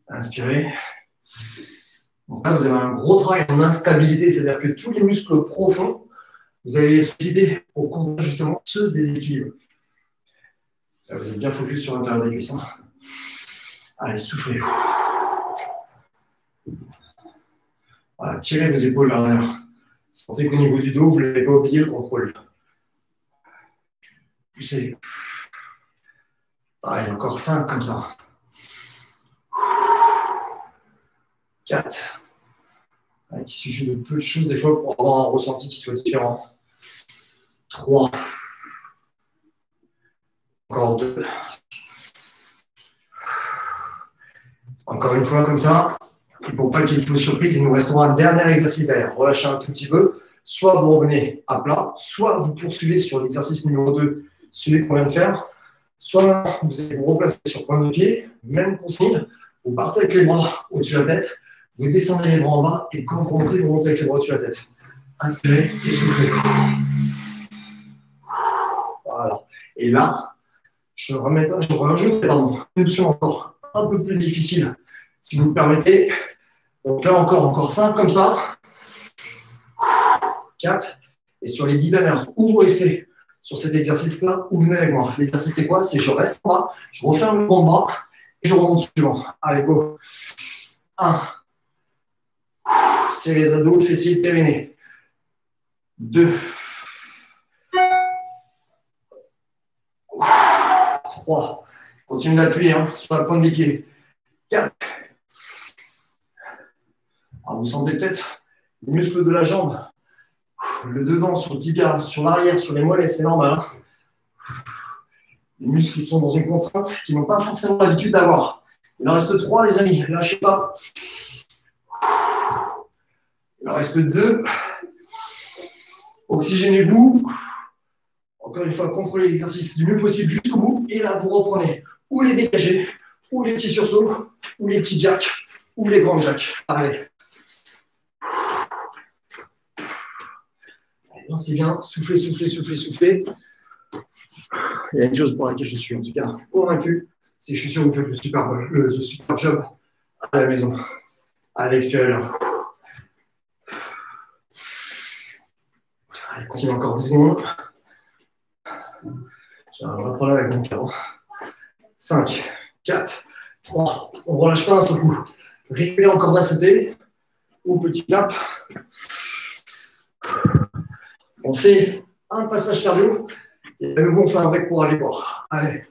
[SPEAKER 1] Inspirez. Donc là, vous avez un gros travail en instabilité, c'est-à-dire que tous les muscles profonds, vous allez les solliciter pour combattre justement ce déséquilibre vous êtes bien focus sur l'intérieur des. Hein. Allez, soufflez. Voilà, tirez vos épaules vers l'arrière. Sentez qu'au niveau du dos, vous n'avez pas oublié le contrôle. Poussez. Allez, encore 5 comme ça. 4. Il suffit de peu de choses des fois pour avoir un ressenti qui soit différent. 3. Encore deux. Encore une fois comme ça. Pour pas qu'il y ait de surprise, il nous restera un dernier exercice derrière. Relâchez un tout petit peu. Soit vous revenez à plat, soit vous poursuivez sur l'exercice numéro 2 celui qu'on vient de faire. Soit vous allez vous replacer sur point de pied, même consigne, vous partez avec les bras au-dessus de la tête, vous descendez les bras en bas et quand vous montez, vous montez avec les bras au-dessus de la tête. Inspirez et soufflez. Voilà. Et là, je, remets, je rajoute pardon, une option encore un peu plus difficile, si vous me permettez. Donc là encore, encore 5 comme ça. 4. Et sur les 10 dernières, où vous restez sur cet exercice-là, où venez avec moi. L'exercice, c'est quoi? C'est je reste là, je referme le bon bras et je remonte suivant. Allez, go. 1. C'est les abdos, le fessier, le périnée. 2. 3. Continue d'appuyer hein, sur la pointe des pieds. 4. Alors, vous sentez peut-être les muscles de la jambe, le devant sur le tibia, sur l'arrière, sur les mollets, c'est normal. Hein. les muscles qui sont dans une contrainte qu'ils n'ont pas forcément l'habitude d'avoir. Il en reste 3, les amis. Lâchez pas. Il en reste 2. Oxygénez-vous. Encore une fois, contrôlez l'exercice du mieux possible jusqu'au bout. Et là, vous reprenez ou les dégagés, ou les petits sursauts, ou les petits jacks, ou les grands jacks. Allez. C'est bien. Soufflez, soufflez, soufflez, soufflez. Il y a une chose pour laquelle je suis en tout cas convaincu, c'est que je suis sûr que vous faites le super, job à la maison, à l'extérieur. Allez, continue encore 10 secondes. J'ai un vrai problème avec mon cadre. 5, 4, 3. On relâche pas d'un seul coup. Répétez encore d'un sauter. Ou petit clap. On fait un passage cardio et à nouveau on fait un break pour aller voir. Allez.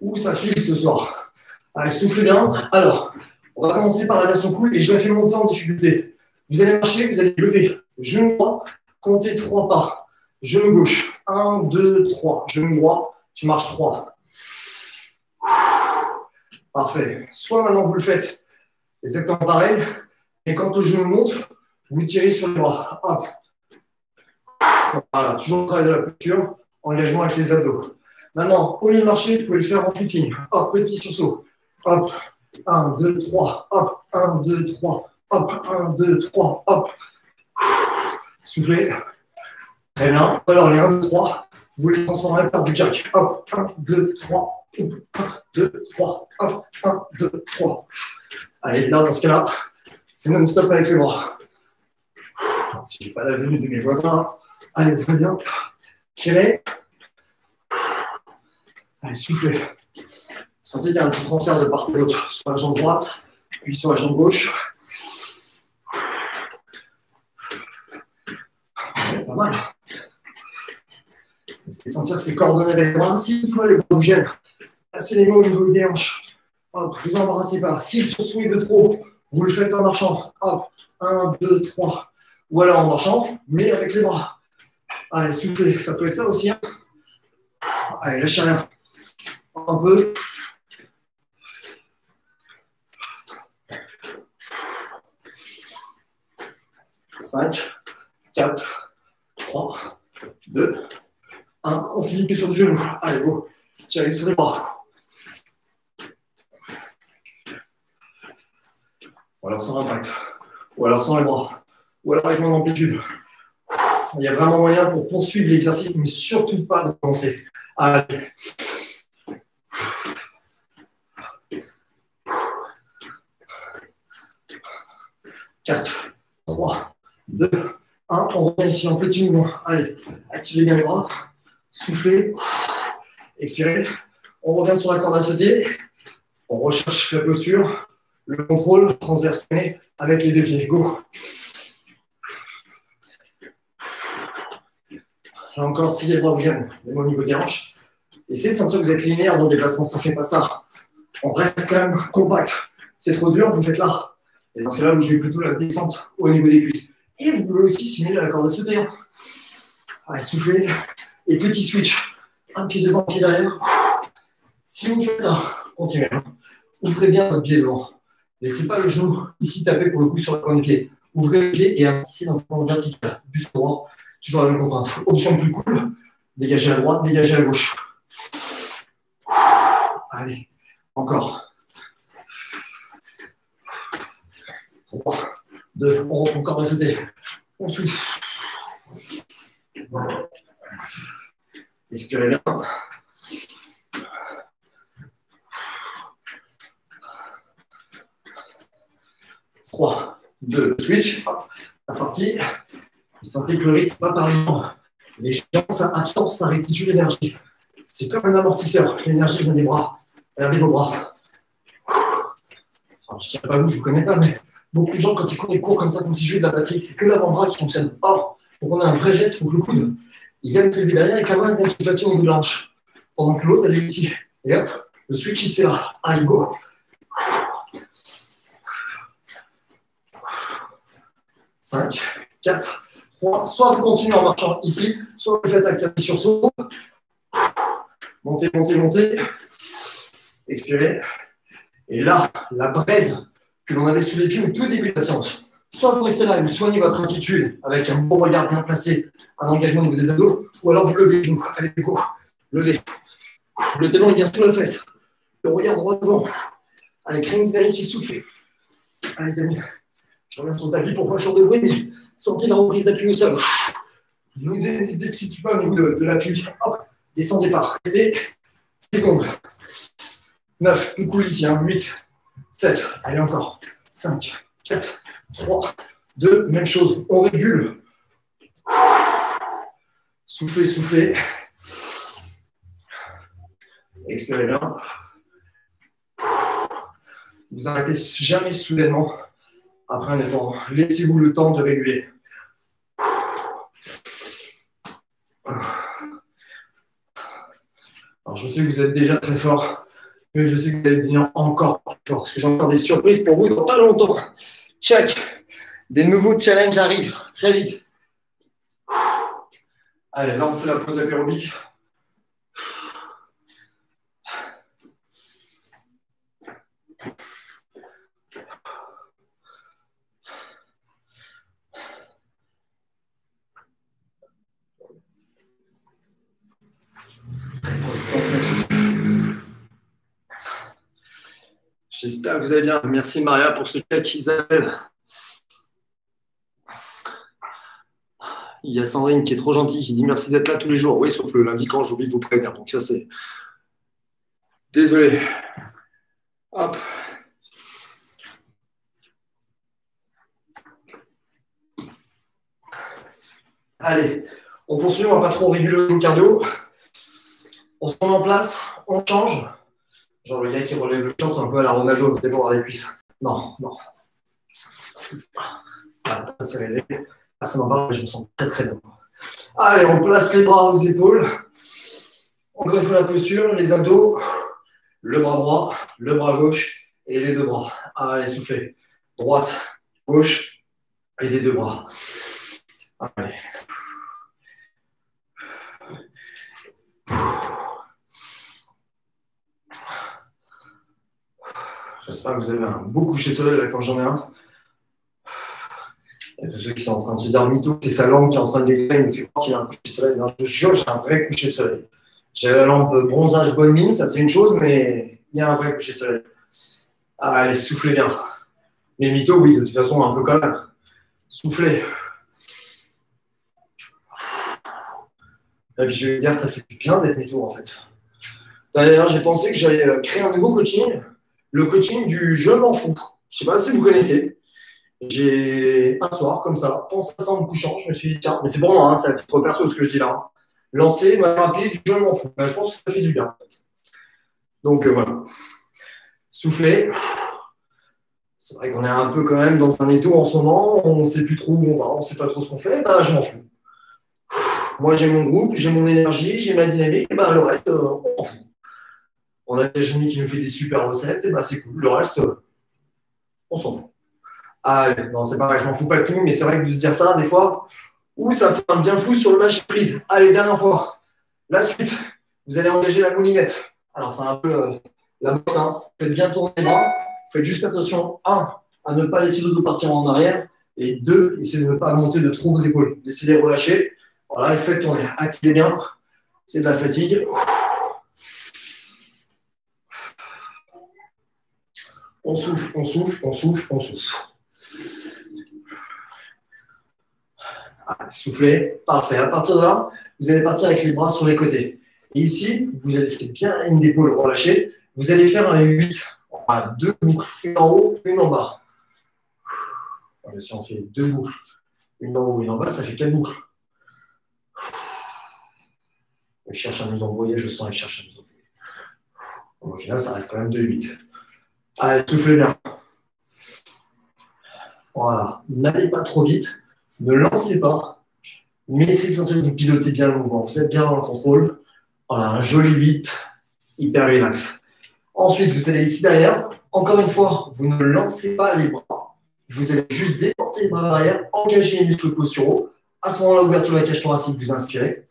[SPEAKER 1] Où ça file ce soir Allez, soufflez bien. Alors, on va commencer par la version cool et je la fais monter en difficulté. Vous allez marcher, vous allez lever. Genou droit, comptez trois pas. Genou gauche. 1, 2, 3. Genou droit, tu marches 3. Parfait. Soit maintenant vous le faites exactement pareil, et quand le genou monte, vous tirez sur les bras. Hop. Voilà, toujours travail de la posture, engagement avec les abdos. Maintenant, au lieu de marcher, vous pouvez le faire en footing. Hop, petit sursaut. Hop, 1, 2, 3. Hop, 1, 2, 3. Hop, 1, 2, 3. Hop. Soufflez. Très bien. Alors, les 1, 2, 3, vous les transformerez par du jack. Hop, 1, 2, 3. 1, 2, 3. Hop, 1, 2, 3. Allez, là, dans ce cas-là, c'est non-stop avec les bras. Si je n'ai pas la venue de mes voisins, allez, bien. Tirez. Allez, soufflez. Sentez qu'il y a un petit transfert de part et d'autre, sur la jambe droite, puis sur la jambe gauche. pas mal. C'est sentir ces coordonnées avec les bras. S'il faut, les bras vous gênent, passez les mains au niveau des hanches. Hop, vous embarrassez pas. Si le sursaut est de trop, vous le faites en marchant. Hop, 1, 2, 3 ou alors en marchant, mais avec les bras. Allez, soufflez, ça peut être ça aussi. Hein. Allez, lâchez rien. Un peu. Cinq, quatre, trois, deux, un. On finit plus sur le genou. Allez, go. Tirez sur les bras. Ou alors sans impact. Ou alors sans les bras ou alors avec mon amplitude. Il y a vraiment moyen pour poursuivre l'exercice, mais surtout pas de commencer. Allez. Quatre, trois, deux, un. On revient ici en petit mouvement. Allez, activez bien les bras. Soufflez. Expirez. On revient sur la corde à sauter. On recherche la posture, le contrôle transverse avec les deux pieds. Go. Là encore, si les bras vous gênent, même au niveau des hanches, essayez de sentir que vous êtes linéaire dans le déplacement, ça ne fait pas ça. On reste quand même compact. C'est trop dur, vous faites là. Et dans ce cas-là, vous jouez plutôt la descente au niveau des cuisses. Et vous pouvez aussi simuler la corde à sauter. Hein. Allez, soufflez. Et petit switch. Un pied devant, un pied derrière. Si vous faites ça, continuez. Hein. Ouvrez bien votre pied devant. Laissez pas le genou ici taper pour le coup sur le coin du pied. Ouvrez le pied et avancez dans un point vertical. Buste droit. Toujours la même contrainte. Option plus cool, Dégagez à droite, dégagez à gauche. Allez, encore. 3, 2, on reprend encore à sauter. On souffle. Expirez bien. 3, 2, switch, c'est parti. Sentez que le rythme pas par les jambes. Les jambes, ça absorbe, ça restitue l'énergie. C'est comme un amortisseur. L'énergie vient des bras. Regardez vos bras. Je ne tiens pas vous, je ne vous connais pas, mais beaucoup de gens, quand ils courent, ils courent comme ça, comme si je jouais de la batterie. C'est que l'avant-bras qui fonctionne. Or, pour on a un vrai geste, il faut que le coude, il vienne se derrière et même vient se placer au niveau de la. Pendant que l'autre, elle est ici. Et hop, le switch, il se fait là. Allez, go. 5, 4, 3. Soit vous continuez en marchant ici, soit vous faites un sur sursaut. Montez, montez, montez. Expirez. Et là, la braise que l'on avait sous les pieds au tout début de la séance. Soit vous restez là et vous soignez votre attitude avec un bon regard bien placé, un engagement au niveau des ados, ou alors vous levez les genoux. Allez, go. Levez. Le talon est bien sur la fesse. Le regard droit devant. Allez, crâne qui souffle. Allez, les amis. Je reviens sur le tapis pour pas faire de bruit. Sentez la reprise d'appui au sol. Vous décidez pas au niveau de, l'appui. Hop, descendez pas. Restez 10 secondes. 9, plus cool ici. 8, 7, allez encore. 5, 4, 3, 2, même chose. On régule. Soufflez, soufflez. Expirez bien. Vous arrêtez jamais soudainement après un effort. Laissez-vous le temps de réguler. Alors, je sais que vous êtes déjà très fort, mais je sais que vous allez devenir encore plus fort, parce que j'ai encore des surprises pour vous dans pas longtemps. Check. Des nouveaux challenges arrivent très vite. Allez, là, on fait la pause apérobique. J'espère que vous allez bien. Merci Maria pour ce check, Isabelle. Il y a Sandrine qui est trop gentille, qui dit merci d'être là tous les jours. Oui, sauf le lundi quand j'oublie de vous prévenir. Donc ça, c'est... Désolé. Hop. Allez, on poursuit, on ne va pas trop réguler le cardio. On se met en place, on change. Genre le gars qui relève le short un peu à la Ronaldo, c'est pour avoir les cuisses. Non, non. Ça s'est réveillé. Ah, ça m'en parle, je me sens très très bien. Allez, on place les bras aux épaules. On greffe la posture, les abdos, le bras droit, le bras gauche et les deux bras. Allez, soufflez. Droite, gauche et les deux bras. Allez. J'espère que vous avez un beau coucher de soleil là, quand j'en ai un. A tous ceux qui sont en train de se dire mytho, c'est sa lampe qui est en train de l'éclairer, il me fait croire qu'il a un coucher de soleil. Non, je jure, j'ai un vrai coucher de soleil. J'ai la lampe bronzage bonne mine, ça c'est une chose, mais il y a un vrai coucher de soleil. allez, soufflez bien. Les mythos, oui, de toute façon, un peu quand même. Soufflez. Et puis je vais dire, ça fait du bien d'être mytho en fait. D'ailleurs, j'ai pensé que j'allais euh, créer un nouveau coaching le coaching du je m'en fous. Je ne sais pas si vous connaissez. J'ai un soir, comme ça, pensé à ça en me couchant, je me suis dit, tiens, mais c'est pour moi, hein, c'est à titre perso ce que je dis là. Hein. Lancer ma rapide du je m'en fous. Ben, je pense que ça fait du bien. Donc euh, voilà. Souffler. C'est vrai qu'on est un peu quand même dans un étau en ce moment, on ne sait plus trop où on va, on ne sait pas trop ce qu'on fait, ben, je m'en fous. Moi j'ai mon groupe, j'ai mon énergie, j'ai ma dynamique, et ben, le reste, euh, on s'en fout on a Virginie qui nous fait des super recettes, et ben c'est cool. Le reste, on s'en fout. Allez, non, c'est pareil, je m'en fous pas de tout, mais c'est vrai que de se dire ça, des fois, ou ça fait un bien fou sur le match prise. Allez, dernière fois. La suite, vous allez engager la moulinette. Alors, c'est un peu euh, la bosse, hein. Faites bien tourner les bras. Faites juste attention, un, à ne pas laisser le dos partir en arrière, et deux, essayez de ne pas monter de trop vos épaules. Laissez-les relâcher. Voilà, et faites tourner. Activez bien. C'est de la fatigue. On souffle, on souffle, on souffle, on souffle. soufflez. Parfait. À partir de là, vous allez partir avec les bras sur les côtés. Et ici, vous laissez bien une épaule relâchée. Vous allez faire un 8 à deux boucles, une en haut, une en bas. si on fait deux boucles, une en haut, une en bas, ça fait quatre boucles. Il cherche à nous embrouiller, je sens qu'il cherche à nous embrouiller. Au final, ça reste quand même 2-8. Allez, soufflez bien. Voilà. N'allez pas trop vite. Ne lancez pas. Mais essayez de sentir que vous pilotez bien le mouvement. Vous êtes bien dans le contrôle. Voilà, un joli 8, hyper relax. Ensuite, vous allez ici derrière. Encore une fois, vous ne lancez pas les bras. Vous allez juste déporter les bras vers l'arrière, engager les muscles posturaux. À ce moment-là, ouverture de la cage thoracique, vous inspirez.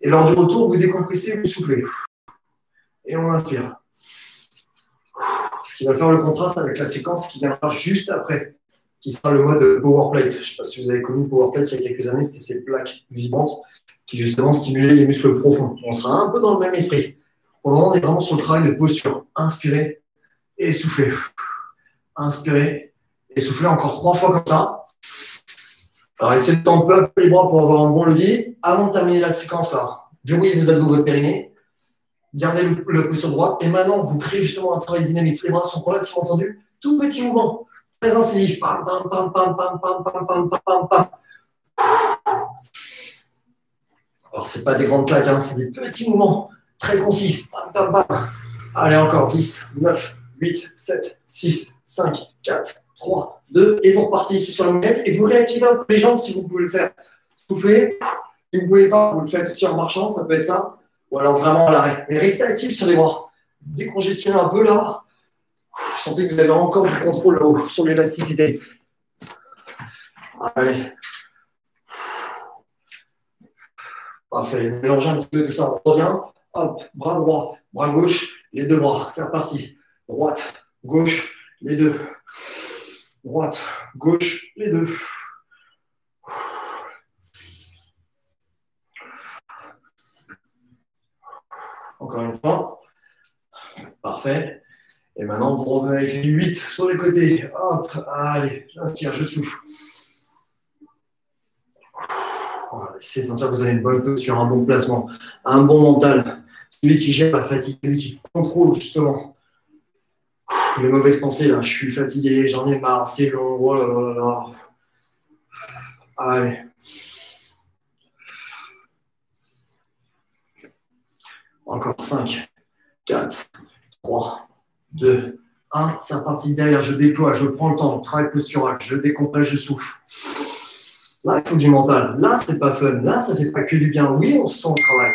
[SPEAKER 1] Et lors du retour, vous décompressez, vous soufflez. Et on inspire. Ce qui va faire le contraste avec la séquence qui viendra juste après, qui sera le mode Power Plate. Je ne sais pas si vous avez connu Power Plate il y a quelques années, c'était ces plaques vibrantes qui justement stimulaient les muscles profonds. On sera un peu dans le même esprit. Pour le moment, on est vraiment sur le travail de posture. Inspirez et soufflez. Inspirez et soufflez encore trois fois comme ça. Alors, essayez de tendre peu les bras pour avoir un bon levier. Avant de terminer la séquence là, verrouillez vos abdos, votre périnée. Gardez le, le pouce droit. Et maintenant, vous créez justement un travail dynamique. Les bras sont relativement tendus. Tout petit mouvement, très incisif. Pam, pam, pam, pam, pam, pam, pam, pam, pam, pam. Alors, ce pas des grandes claques, hein, c'est des petits mouvements très concis. Bam, bam, bam. Allez, encore 10, 9, 8, 7, 6, 5, 4, 3, 2. Et vous repartez ici sur la moulette et vous réactivez un peu les jambes si vous pouvez le faire. Soufflez. Si vous ne pouvez pas, vous le faites aussi en marchant, ça peut être ça. Ou alors vraiment à l'arrêt. Mais restez actif sur les bras. Décongestionnez un peu là. Sentez que vous avez encore du contrôle là-haut sur l'élasticité. Allez. Parfait. Mélangez un petit peu de ça. On revient. Hop, bras droit, bras gauche, les deux bras. C'est reparti. Droite, gauche, les deux. Droite, gauche, les deux. Encore une fois. Parfait. Et maintenant, vous revenez avec les 8 sur les côtés. Hop, allez, j'inspire, je souffle. Essayez de sentir que vous avez une bonne posture, un bon placement, un bon mental. Celui qui gère la fatigue, celui qui contrôle justement les mauvaises pensées. Là, je suis fatigué, j'en ai marre, c'est long. Oh là là là Allez. Encore 5, 4, 3, 2, 1. C'est reparti derrière. Je déploie, je prends le temps. Travail postural. Je décompresse, je souffle. Là, il faut du mental. Là, c'est pas fun. Là, ça fait pas que du bien. Oui, on sent le travail.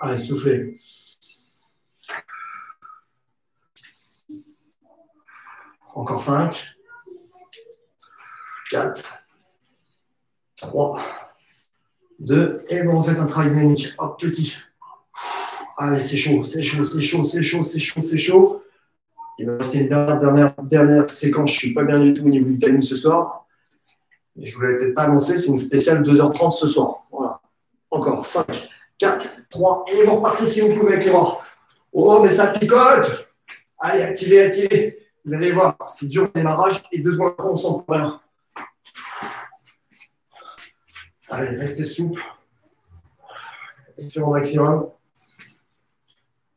[SPEAKER 1] Allez, soufflez. Encore 5, 4, 3, 2, et vous refaites un travail dynamique. Hop, petit. Allez, c'est chaud, c'est chaud, c'est chaud, c'est chaud, c'est chaud, c'est chaud. Il va rester une dernière, dernière, séquence. Je ne suis pas bien du tout au niveau du timing ce soir. Je ne vous l'avais peut-être pas annoncé, c'est une spéciale 2h30 ce soir. Voilà. Encore 5, 4, 3, et vous repartez si vous pouvez avec les bras. Oh, mais ça picote Allez, activez, activez. Vous allez voir, c'est dur le démarrage et deux secondes après, on sent pas rien. Allez, restez souple. Expirez au maximum.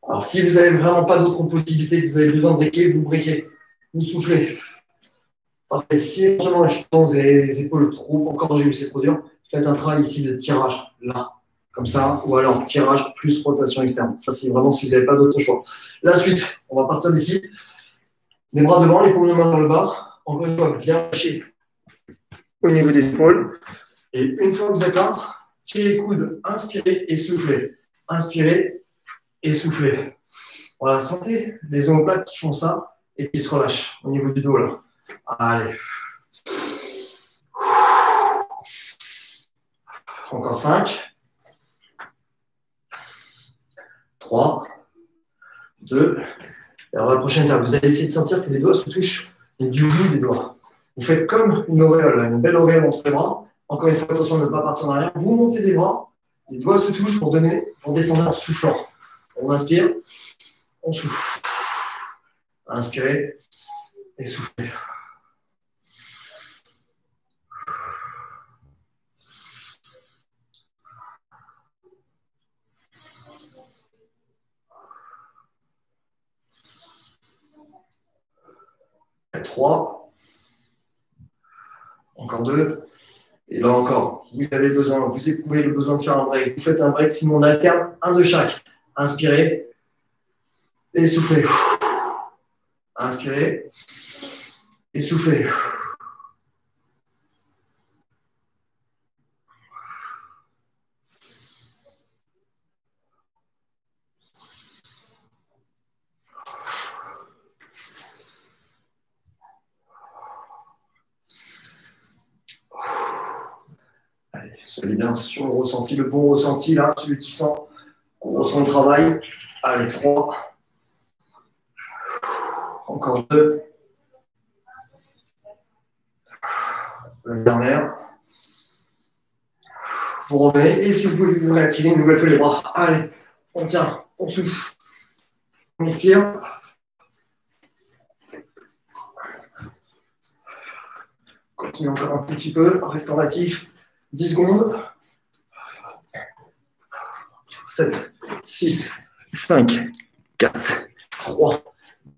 [SPEAKER 1] Alors, si vous n'avez vraiment pas d'autres possibilités, que vous avez besoin de briquer, vous briquez. Vous soufflez. Après, si éventuellement vous avez les épaules trop encore j'ai c'est trop dur, faites un travail ici de tirage, là, comme ça, ou alors tirage plus rotation externe. Ça, c'est vraiment si vous n'avez pas d'autre choix. La suite, on va partir d'ici. Les bras devant, les paumes de main vers le bas. Encore une fois, bien lâché au niveau des épaules. Et une fois que vous êtes là, tirez les coudes, inspirez et soufflez. Inspirez et soufflez. Voilà, sentez les omoplates qui font ça et qui se relâchent au niveau du dos. Allez. Encore 5. 3. 2. Alors la prochaine étape, vous allez essayer de sentir que les doigts se touchent du bout des doigts. Vous faites comme une auréole, une belle auréole entre les bras. Encore une fois, attention de ne pas partir en arrière. Vous montez les bras Les doigts se touchent pour donner, pour descendre en soufflant. On inspire, on souffle. Inspirez et soufflez. Trois. Encore deux. Et là encore, vous avez besoin, vous éprouvez le besoin de faire un break. Vous faites un break, sinon on alterne un de chaque. Inspirez et soufflez. Inspirez et soufflez. Soyez bien le ressenti, le bon ressenti là, celui qui sent qu'on ressent le travail. Allez, trois. Encore deux. La dernière. Vous revenez et si vous pouvez vous réactiver une nouvelle fois les bras. Allez, on tient, on souffle. On expire. Continuez encore un petit peu, restauratif. 10 secondes. 7, 6, 5, 4, 3,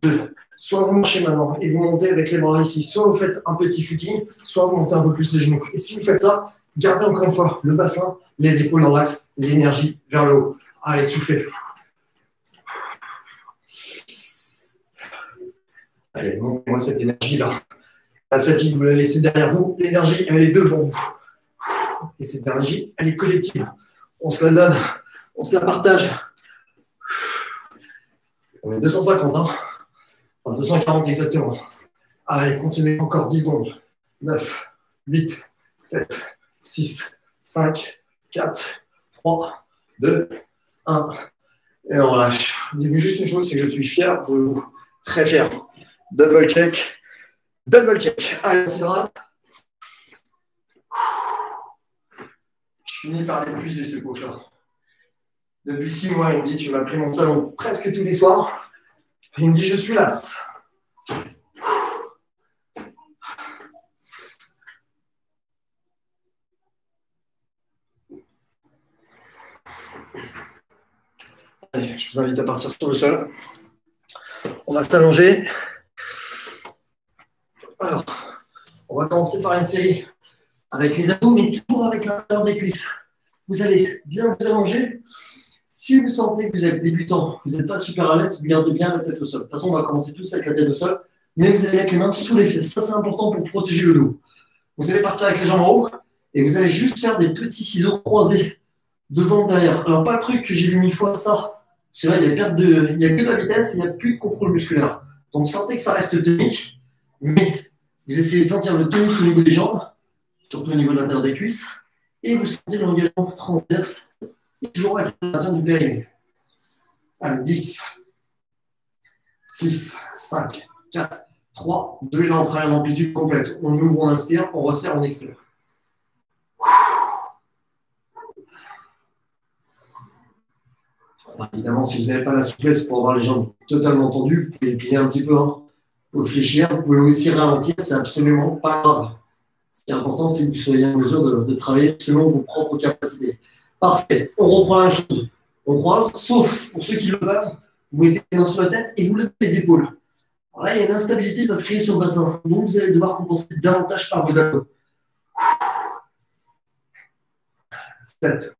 [SPEAKER 1] 2. Soit vous marchez maintenant et vous montez avec les bras ici, soit vous faites un petit footing, soit vous montez un peu plus les genoux. Et si vous faites ça, gardez encore une fois le bassin, les épaules dans l'axe, l'énergie vers le haut. Allez, soufflez. Allez, montez-moi cette énergie-là. La fatigue, vous la laissez derrière vous. L'énergie, elle est devant vous. Et cette énergie, elle est collective. On se la donne, on se la partage. On est 250, hein enfin, 240 exactement. Allez, continuez encore 10 secondes. 9, 8, 7, 6, 5, 4, 3, 2, 1. Et on relâche. Dites-vous juste une chose, c'est que je suis fier de vous. Très fier. Double check. Double check. Allez, on s'hydrate. Je finis par l'épuiser, ce coach. Depuis six mois, il me dit Tu m'as pris mon salon presque tous les soirs. Il me dit Je suis las. Allez, je vous invite à partir sur le sol. On va s'allonger. Alors, on va commencer par une série avec les abdos, mais toujours avec l'intérieur des cuisses. Vous allez bien vous allonger. Si vous sentez que vous êtes débutant, vous n'êtes pas super à l'aise, vous gardez bien la tête au sol. De toute façon, on va commencer tous avec la tête au sol, mais vous allez mettre les mains sous les fesses. Ça, c'est important pour protéger le dos. Vous allez partir avec les jambes en haut et vous allez juste faire des petits ciseaux croisés devant, derrière. Alors, pas le truc que j'ai vu mille fois, ça. C'est vrai, il n'y a, de... il a que de la vitesse, il n'y a plus de contrôle musculaire. Donc, sentez que ça reste tonique, mais vous essayez de sentir le tonus au niveau des jambes surtout au niveau de l'intérieur des cuisses, et vous sentez l'engagement transverse, toujours avec maintien du périnée. Allez, 10, 6, 5, 4, 3, 2, et là en amplitude complète. On ouvre, on inspire, on resserre, on expire. évidemment, si vous n'avez pas la souplesse pour avoir les jambes totalement tendues, vous pouvez les plier un petit peu. Hein. Vous pouvez fléchir, vous pouvez aussi ralentir, c'est absolument pas grave. Ce qui est important, c'est que vous soyez en mesure de, travailler selon vos propres capacités. Parfait. On reprend la chose. On croise, sauf pour ceux qui le peuvent, vous mettez les mains sur la tête et vous levez les épaules. Alors là, il y a une instabilité qui va se créer sur le bassin. Donc, vous allez devoir compenser davantage par vos abdos. 7,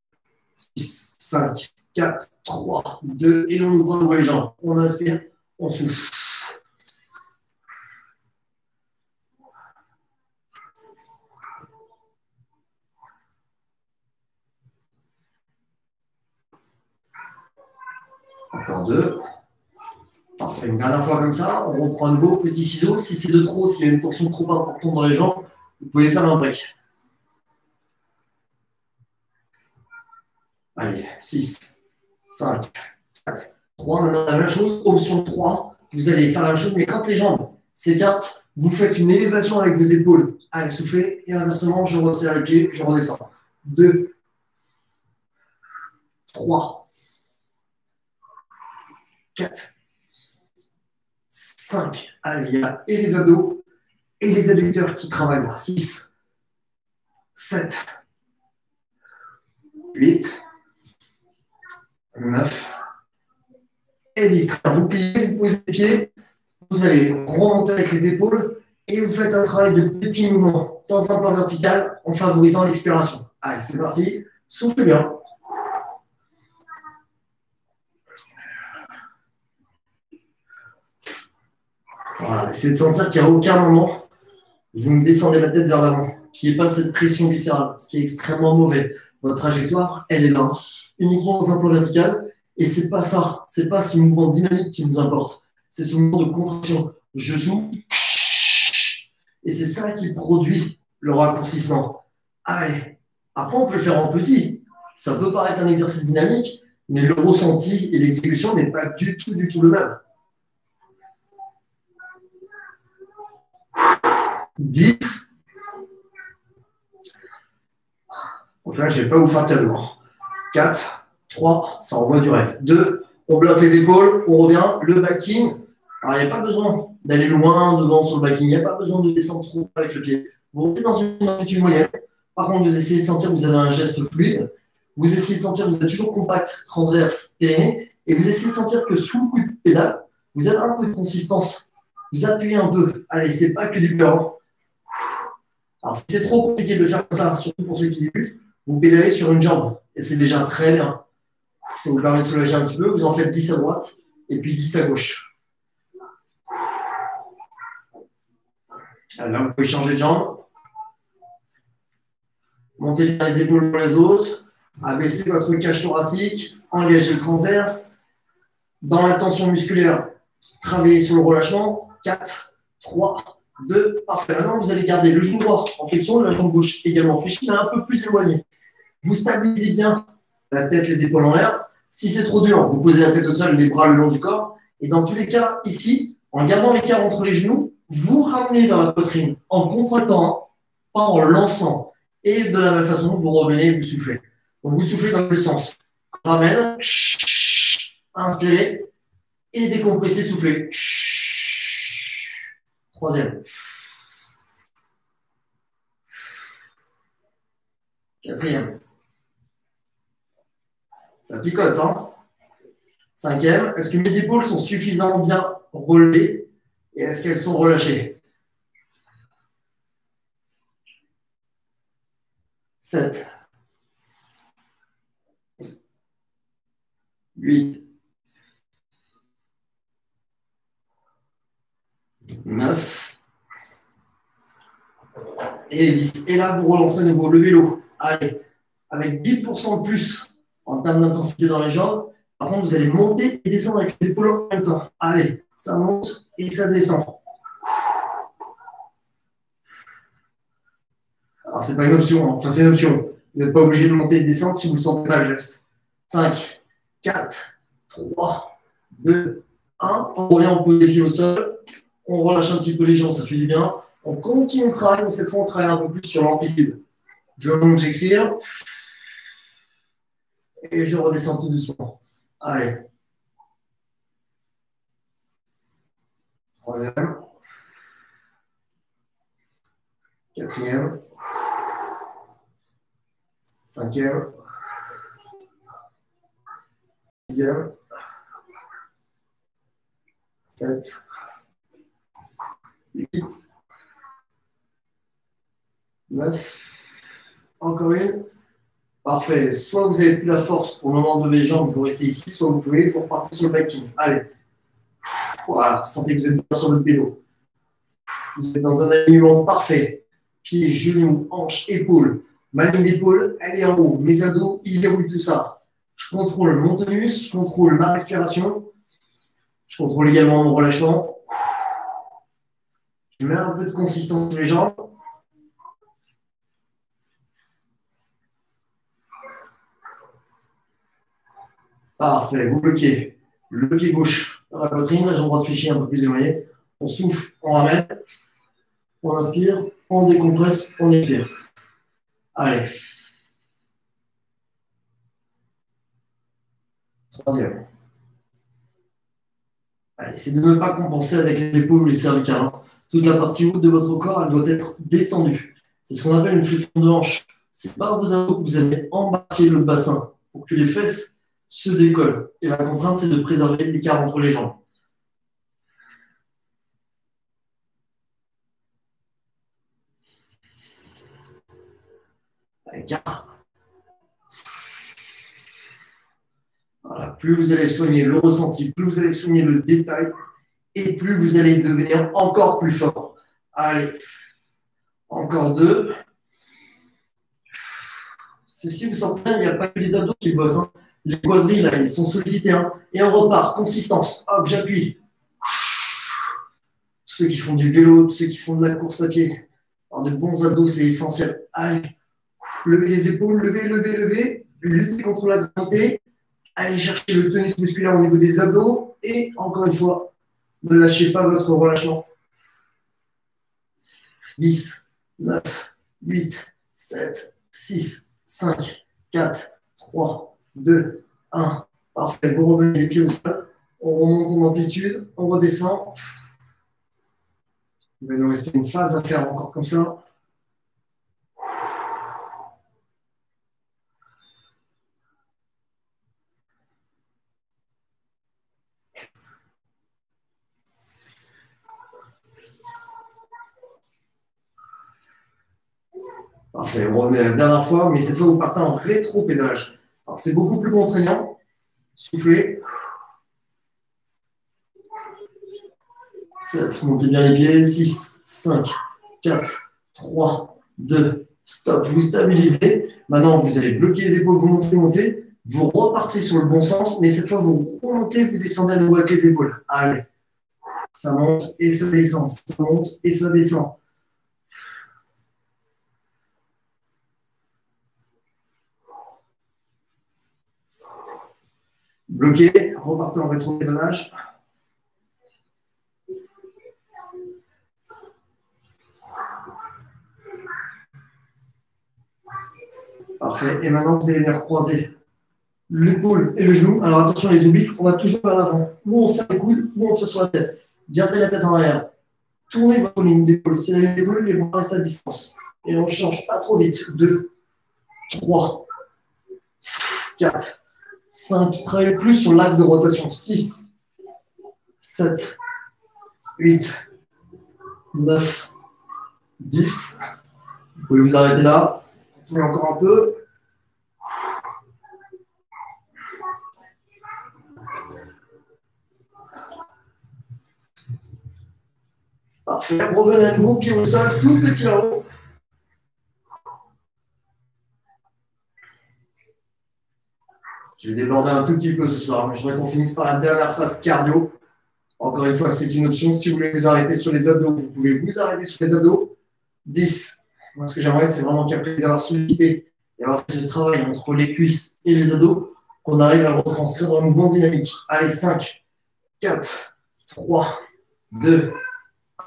[SPEAKER 1] 6, 5, 4, 3, 2, et on ouvre les jambes. On inspire, on souffle. Encore deux. Parfait. Une dernière fois comme ça, on reprend un nouveau petit ciseau. Si c'est de trop, s'il y a une tension trop importante dans les jambes, vous pouvez faire un break. Allez, 6, 5, 4, 3. Maintenant, la même chose. Option 3, vous allez faire la même chose, mais quand les jambes s'écartent, vous faites une élévation avec vos épaules. Allez, soufflez. Et inversement, je resserre les pieds, je redescends. 2, 3, 4, 5. Allez, il y a et les ados et les adducteurs qui travaillent là. 6, 7, 8, 9 et 10. Vous pliez, vous posez les pieds, vous allez remonter avec les épaules et vous faites un travail de petits mouvements dans un plan vertical en favorisant l'expiration. Allez, c'est parti. Soufflez bien. Voilà, essayez de sentir qu'à aucun moment, vous ne descendez la tête vers l'avant, qu'il n'y ait pas cette pression viscérale, ce qui est extrêmement mauvais. Votre trajectoire, elle est là, uniquement dans un plan vertical, et c'est pas ça, c'est pas ce mouvement dynamique qui nous importe, c'est ce mouvement de contraction. Je souffle, et c'est ça qui produit le raccourcissement. Allez, après on peut le faire en petit, ça peut paraître un exercice dynamique, mais le ressenti et l'exécution n'est pas du tout, du tout le même. 10. Donc là, je ne vais pas vous faire tellement. 4, 3, ça envoie du rêve. 2, on bloque les épaules, on revient, le backing. Alors, il n'y a pas besoin d'aller loin devant sur le backing, il n'y a pas besoin de descendre trop avec le pied. Vous êtes dans une amplitude moyenne. Par contre, vous essayez de sentir que vous avez un geste fluide. Vous essayez de sentir que vous êtes toujours compact, transverse, périnée. Et vous essayez de sentir que sous le coup de pédale, vous avez un peu de consistance. Vous appuyez un peu. Allez, c'est pas que du beurre. Alors, si c'est trop compliqué de faire comme ça, surtout pour ceux qui débutent, vous pédalez sur une jambe. Et c'est déjà très bien. Ça vous permet de soulager un petit peu. Vous en faites 10 à droite et puis 10 à gauche. Alors, vous pouvez changer de jambe. Montez bien les épaules pour les autres. Abaissez votre cage thoracique. Engagez le transverse. Dans la tension musculaire, travaillez sur le relâchement. 4, 3, 2, parfait. Maintenant, vous allez garder le genou droit en flexion, la jambe gauche également fléchie, mais un peu plus éloignée. Vous stabilisez bien la tête, les épaules en l'air. Si c'est trop dur, vous posez la tête au sol, les bras le long du corps. Et dans tous les cas, ici, en gardant l'écart entre les genoux, vous ramenez vers la poitrine en contractant, pas en lançant. Et de la même façon, vous revenez vous soufflez. Donc vous soufflez dans le sens. Ramène, inspirez et décompressez, soufflez. Troisième. Quatrième. Ça picote, ça. Cinquième. Est-ce que mes épaules sont suffisamment bien relevées et est-ce qu'elles sont relâchées? Sept. Huit. 9 et 10. Et là, vous relancez à nouveau le vélo. Allez, avec 10% de plus en termes d'intensité dans les jambes. Par contre, vous allez monter et descendre avec les épaules en même temps. Allez, ça monte et ça descend. Alors, c'est pas une option. Hein. Enfin, c'est une option. Vous n'êtes pas obligé de monter et de descendre si vous ne sentez pas le geste. 5, 4, 3, 2, 1. On revient, on pose les pieds au sol on relâche un petit peu les jambes, ça fait du bien. On continue le travail, mais cette fois, on travaille un peu plus sur l'amplitude. Je monte, j'expire. Et je redescends tout doucement. Allez. Troisième. Quatrième. Cinquième. Sixième. Sept. 8, 9, encore une. Parfait. Soit vous n'avez plus la force pour moment de les jambes, vous restez ici, soit vous pouvez, faut repartir sur le backing. Allez. Voilà, sentez que vous êtes bien sur votre vélo. Vous êtes dans un alignement parfait. Pieds, genoux, hanches, épaules. Ma ligne d'épaule, elle est en haut. Mes ados, ils verrouillent tout ça. Je contrôle mon tonus, je contrôle ma respiration. Je contrôle également mon relâchement. Je mets un peu de consistance sur les jambes. Parfait, vous bloquez le pied gauche dans la poitrine, la jambe droite fléchie un peu plus éloignée. On souffle, on ramène, on inspire, on décompresse, on expire. Allez. Troisième. C'est de ne pas compenser avec les épaules ou les cervicales. Toute la partie haute de votre corps, elle doit être détendue. C'est ce qu'on appelle une flexion de hanche. C'est par vos abdos que vous allez embarquer le bassin pour que les fesses se décollent. Et la contrainte, c'est de préserver l'écart entre les jambes. Voilà, plus vous allez soigner le ressenti, plus vous allez soigner le détail, et plus vous allez devenir encore plus fort. Allez, encore deux. Ceci, vous sentez, il n'y a pas que les abdos qui bossent. Hein. Les quadrilles, là, ils sont sollicités. Hein. Et on repart, consistance. Hop, j'appuie. Tous ceux qui font du vélo, tous ceux qui font de la course à pied. Alors, de bons abdos, c'est essentiel. Allez, levez les épaules, levez, levez, levez. Luttez contre la gravité. Allez chercher le tonus musculaire au niveau des abdos. Et encore une fois, ne lâchez pas votre relâchement. 10, 9, 8, 7, 6, 5, 4, 3, 2, 1. Parfait. Vous revenez les pieds au sol. On remonte en amplitude. On redescend. Il va nous rester une phase à faire encore comme ça. Parfait, on remet la dernière fois, mais cette fois, vous partez en rétro-pédalage. Alors, c'est beaucoup plus contraignant. Soufflez. 7, montez bien les pieds. 6, 5, 4, 3, 2, stop. Vous stabilisez. Maintenant, vous allez bloquer les épaules, vous montez, montez. Vous repartez sur le bon sens, mais cette fois, vous remontez, vous descendez à nouveau avec les épaules. Allez. Ça monte et ça descend. Ça monte et ça descend. Bloqué, repartez en rétro-pédalage. Parfait. Et maintenant, vous allez venir croiser l'épaule et le genou. Alors attention, les obliques, on va toujours vers l'avant. Ou on serre les coudes, ou on tire sur la tête. Gardez la tête en arrière. Tournez votre ligne d'épaule. Si la ligne d'épaule, les bras restent à distance. Et on change pas trop vite. 2, 3, 4, 5, travaillez plus sur l'axe de rotation. 6, 7, 8, 9, 10. Vous pouvez vous arrêter là. Continuez encore un peu. Parfait. Revenez à nouveau, pied au sol, tout petit là-haut. Je vais déborder un tout petit peu ce soir, mais je voudrais qu'on finisse par la dernière phase cardio. Encore une fois, c'est une option. Si vous voulez vous arrêter sur les abdos, vous pouvez vous arrêter sur les abdos. 10. Moi, ce que j'aimerais, c'est vraiment qu'après les avoir sollicités et avoir fait ce travail entre les cuisses et les abdos, qu'on arrive à le retranscrire dans un mouvement dynamique. Allez, 5, 4, 3, 2,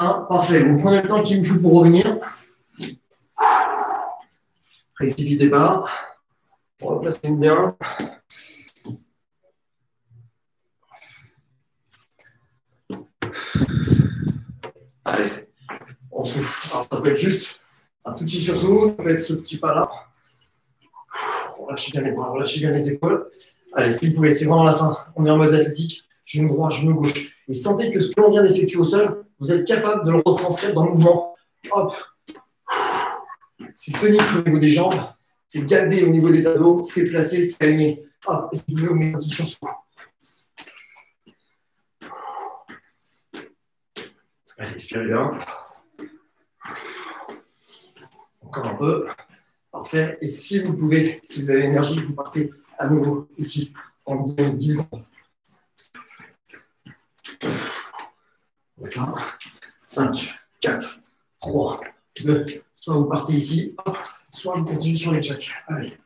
[SPEAKER 1] 1. Parfait. Vous prenez le temps qu'il vous faut pour revenir. Précipitez pas. Replacez bien. Allez, on souffle. Alors, ça peut être juste un tout petit sursaut, ça peut être ce petit pas-là. Relâchez bien les bras, relâchez bien les épaules. Allez, si vous pouvez, c'est vraiment la fin. On est en mode athlétique. Genou droit, genou gauche. Et sentez que ce que l'on vient d'effectuer au sol, vous êtes capable de le retranscrire dans le mouvement. Hop. C'est tonique au niveau des jambes c'est galbé au niveau des abdos, c'est placé, c'est aligné. Hop, et si vous voulez, on met sur soi. Allez, expirez bien. Encore un peu. Parfait. Et si vous pouvez, si vous avez l'énergie, vous partez à nouveau ici en 10 secondes. D'accord 5, 4, 3, 2, soit vous partez ici, hop, soit vous continuez sur les checks. Allez.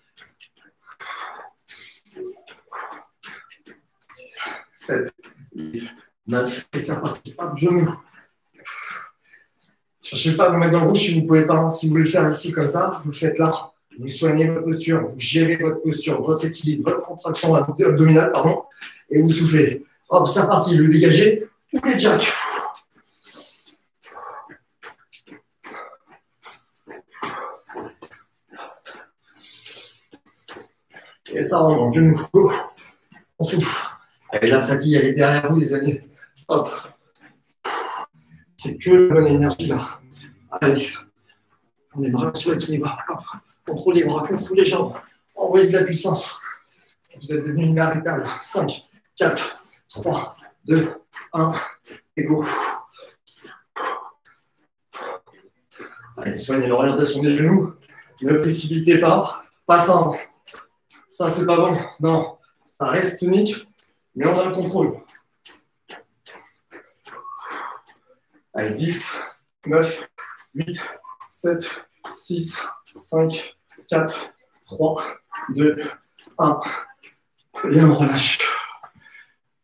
[SPEAKER 1] 7, 8, 9, et c'est reparti. Hop, je me. Cherchez pas à vous mettre dans le rouge si vous pouvez pas. Si vous voulez le faire ici comme ça, vous le faites là. Vous soignez votre posture, vous gérez votre posture, votre équilibre, votre contraction abdominale, pardon, et vous soufflez. Hop, c'est parti, le dégager, les jack. Et ça remonte, genou. On souffle. Avec la fatigue, elle est derrière vous, les amis. Hop. C'est que la bonne énergie là. Allez. On est bras sur l'équilibre. Contrôlez les bras, contrôlez les jambes. Envoyez de la puissance. Vous êtes devenu inarrêtable. 5, 4, 3, 2, 1. Et go. Allez, soignez l'orientation des genoux. Ne précipitez pas. Pas simple. Ça, c'est pas bon. Non. Ça reste tonique, mais on a le contrôle. Allez, 10, 9, 8, 7, 6, 5, 4, 3, 2, 1. Et on relâche.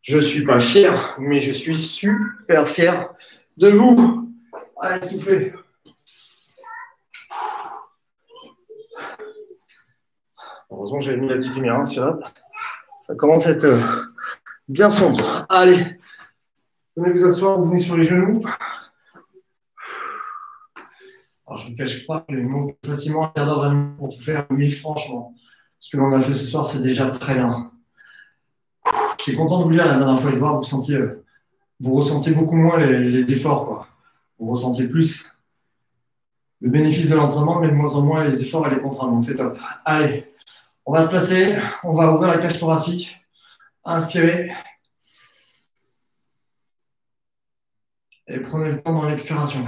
[SPEAKER 1] Je ne suis pas fier, mais je suis super fier de vous. Allez, soufflez. Heureusement j'ai mis la petite lumière, hein, ça commence à être euh, bien sombre. Allez, venez vous asseoir, vous venez sur les genoux. Alors, je ne vous cache pas que manque facilement un quart d'heure, pour tout faire, mais franchement, ce que l'on a fait ce soir, c'est déjà très bien. J'étais content de vous lire la dernière fois et de voir, vous, euh, vous ressentiez beaucoup moins les, efforts. Quoi. Vous ressentiez plus le bénéfice de l'entraînement, mais de moins en moins les efforts et les contraintes. Donc c'est top. Allez, on va se placer, on va ouvrir la cage thoracique. Inspirez. Et prenez le temps dans l'expiration.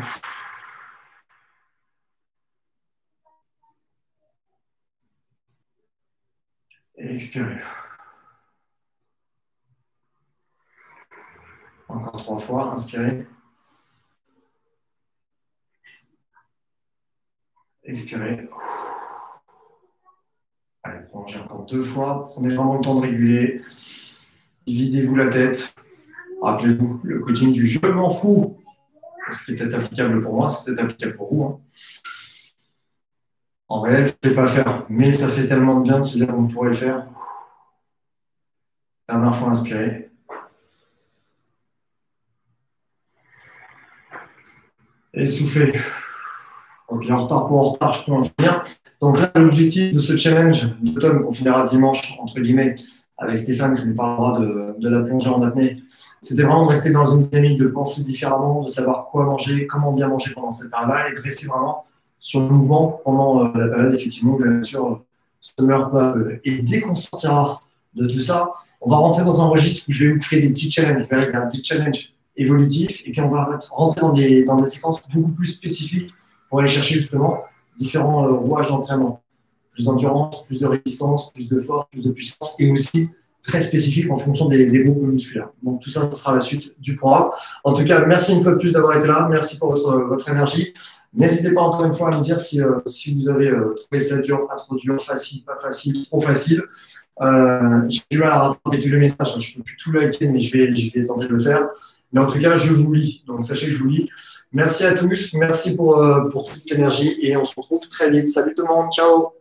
[SPEAKER 1] Et expirez. Encore trois fois, inspirez. Expirez. Allez, prolongez encore deux fois. Prenez vraiment le temps de réguler. Videz-vous la tête. Rappelez-vous, le coaching du je m'en fous. Ce qui est peut-être applicable pour moi, c'est peut-être applicable pour vous. Hein. En réel, je ne sais pas faire, mais ça fait tellement de bien de se dire qu'on pourrait le faire. Dernière fois, inspirez. Et soufflez. Ok, en retard pour en retard, je peux en finir. Donc là, l'objectif de ce challenge d'automne qu'on finira dimanche, entre guillemets, avec Stéphane, qui nous parlera de, de la plongée en apnée, c'était vraiment de rester dans une dynamique de penser différemment, de savoir quoi manger, comment bien manger pendant cette période-là, et de rester vraiment sur le mouvement pendant euh, la période, effectivement, où la nature euh, se meurt pas. Et dès qu'on sortira de tout ça, on va rentrer dans un registre où je vais vous créer des petits challenges. il y a un petit challenge évolutif, et puis on va rentrer dans des, dans des séquences beaucoup plus spécifiques pour aller chercher justement différents euh, rouages d'entraînement. Plus d'endurance, plus de résistance, plus de force, plus de puissance, et aussi très spécifique en fonction des, groupes musculaires. Donc tout ça, ce sera la suite du programme. En tout cas, merci une fois de plus d'avoir été là. Merci pour votre, votre énergie. N'hésitez pas encore une fois à me dire si, euh, si vous avez euh, trouvé ça dur, pas trop dur, facile, pas facile, trop facile. Euh, J'ai du mal à rattraper tous les messages. Je ne peux plus tout liker, mais je vais, je vais tenter de le faire. Mais en tout cas, je vous lis. Donc sachez que je vous lis. Merci à tous. Merci pour, euh, pour toute l'énergie et on se retrouve très vite. Salut tout le monde. Ciao.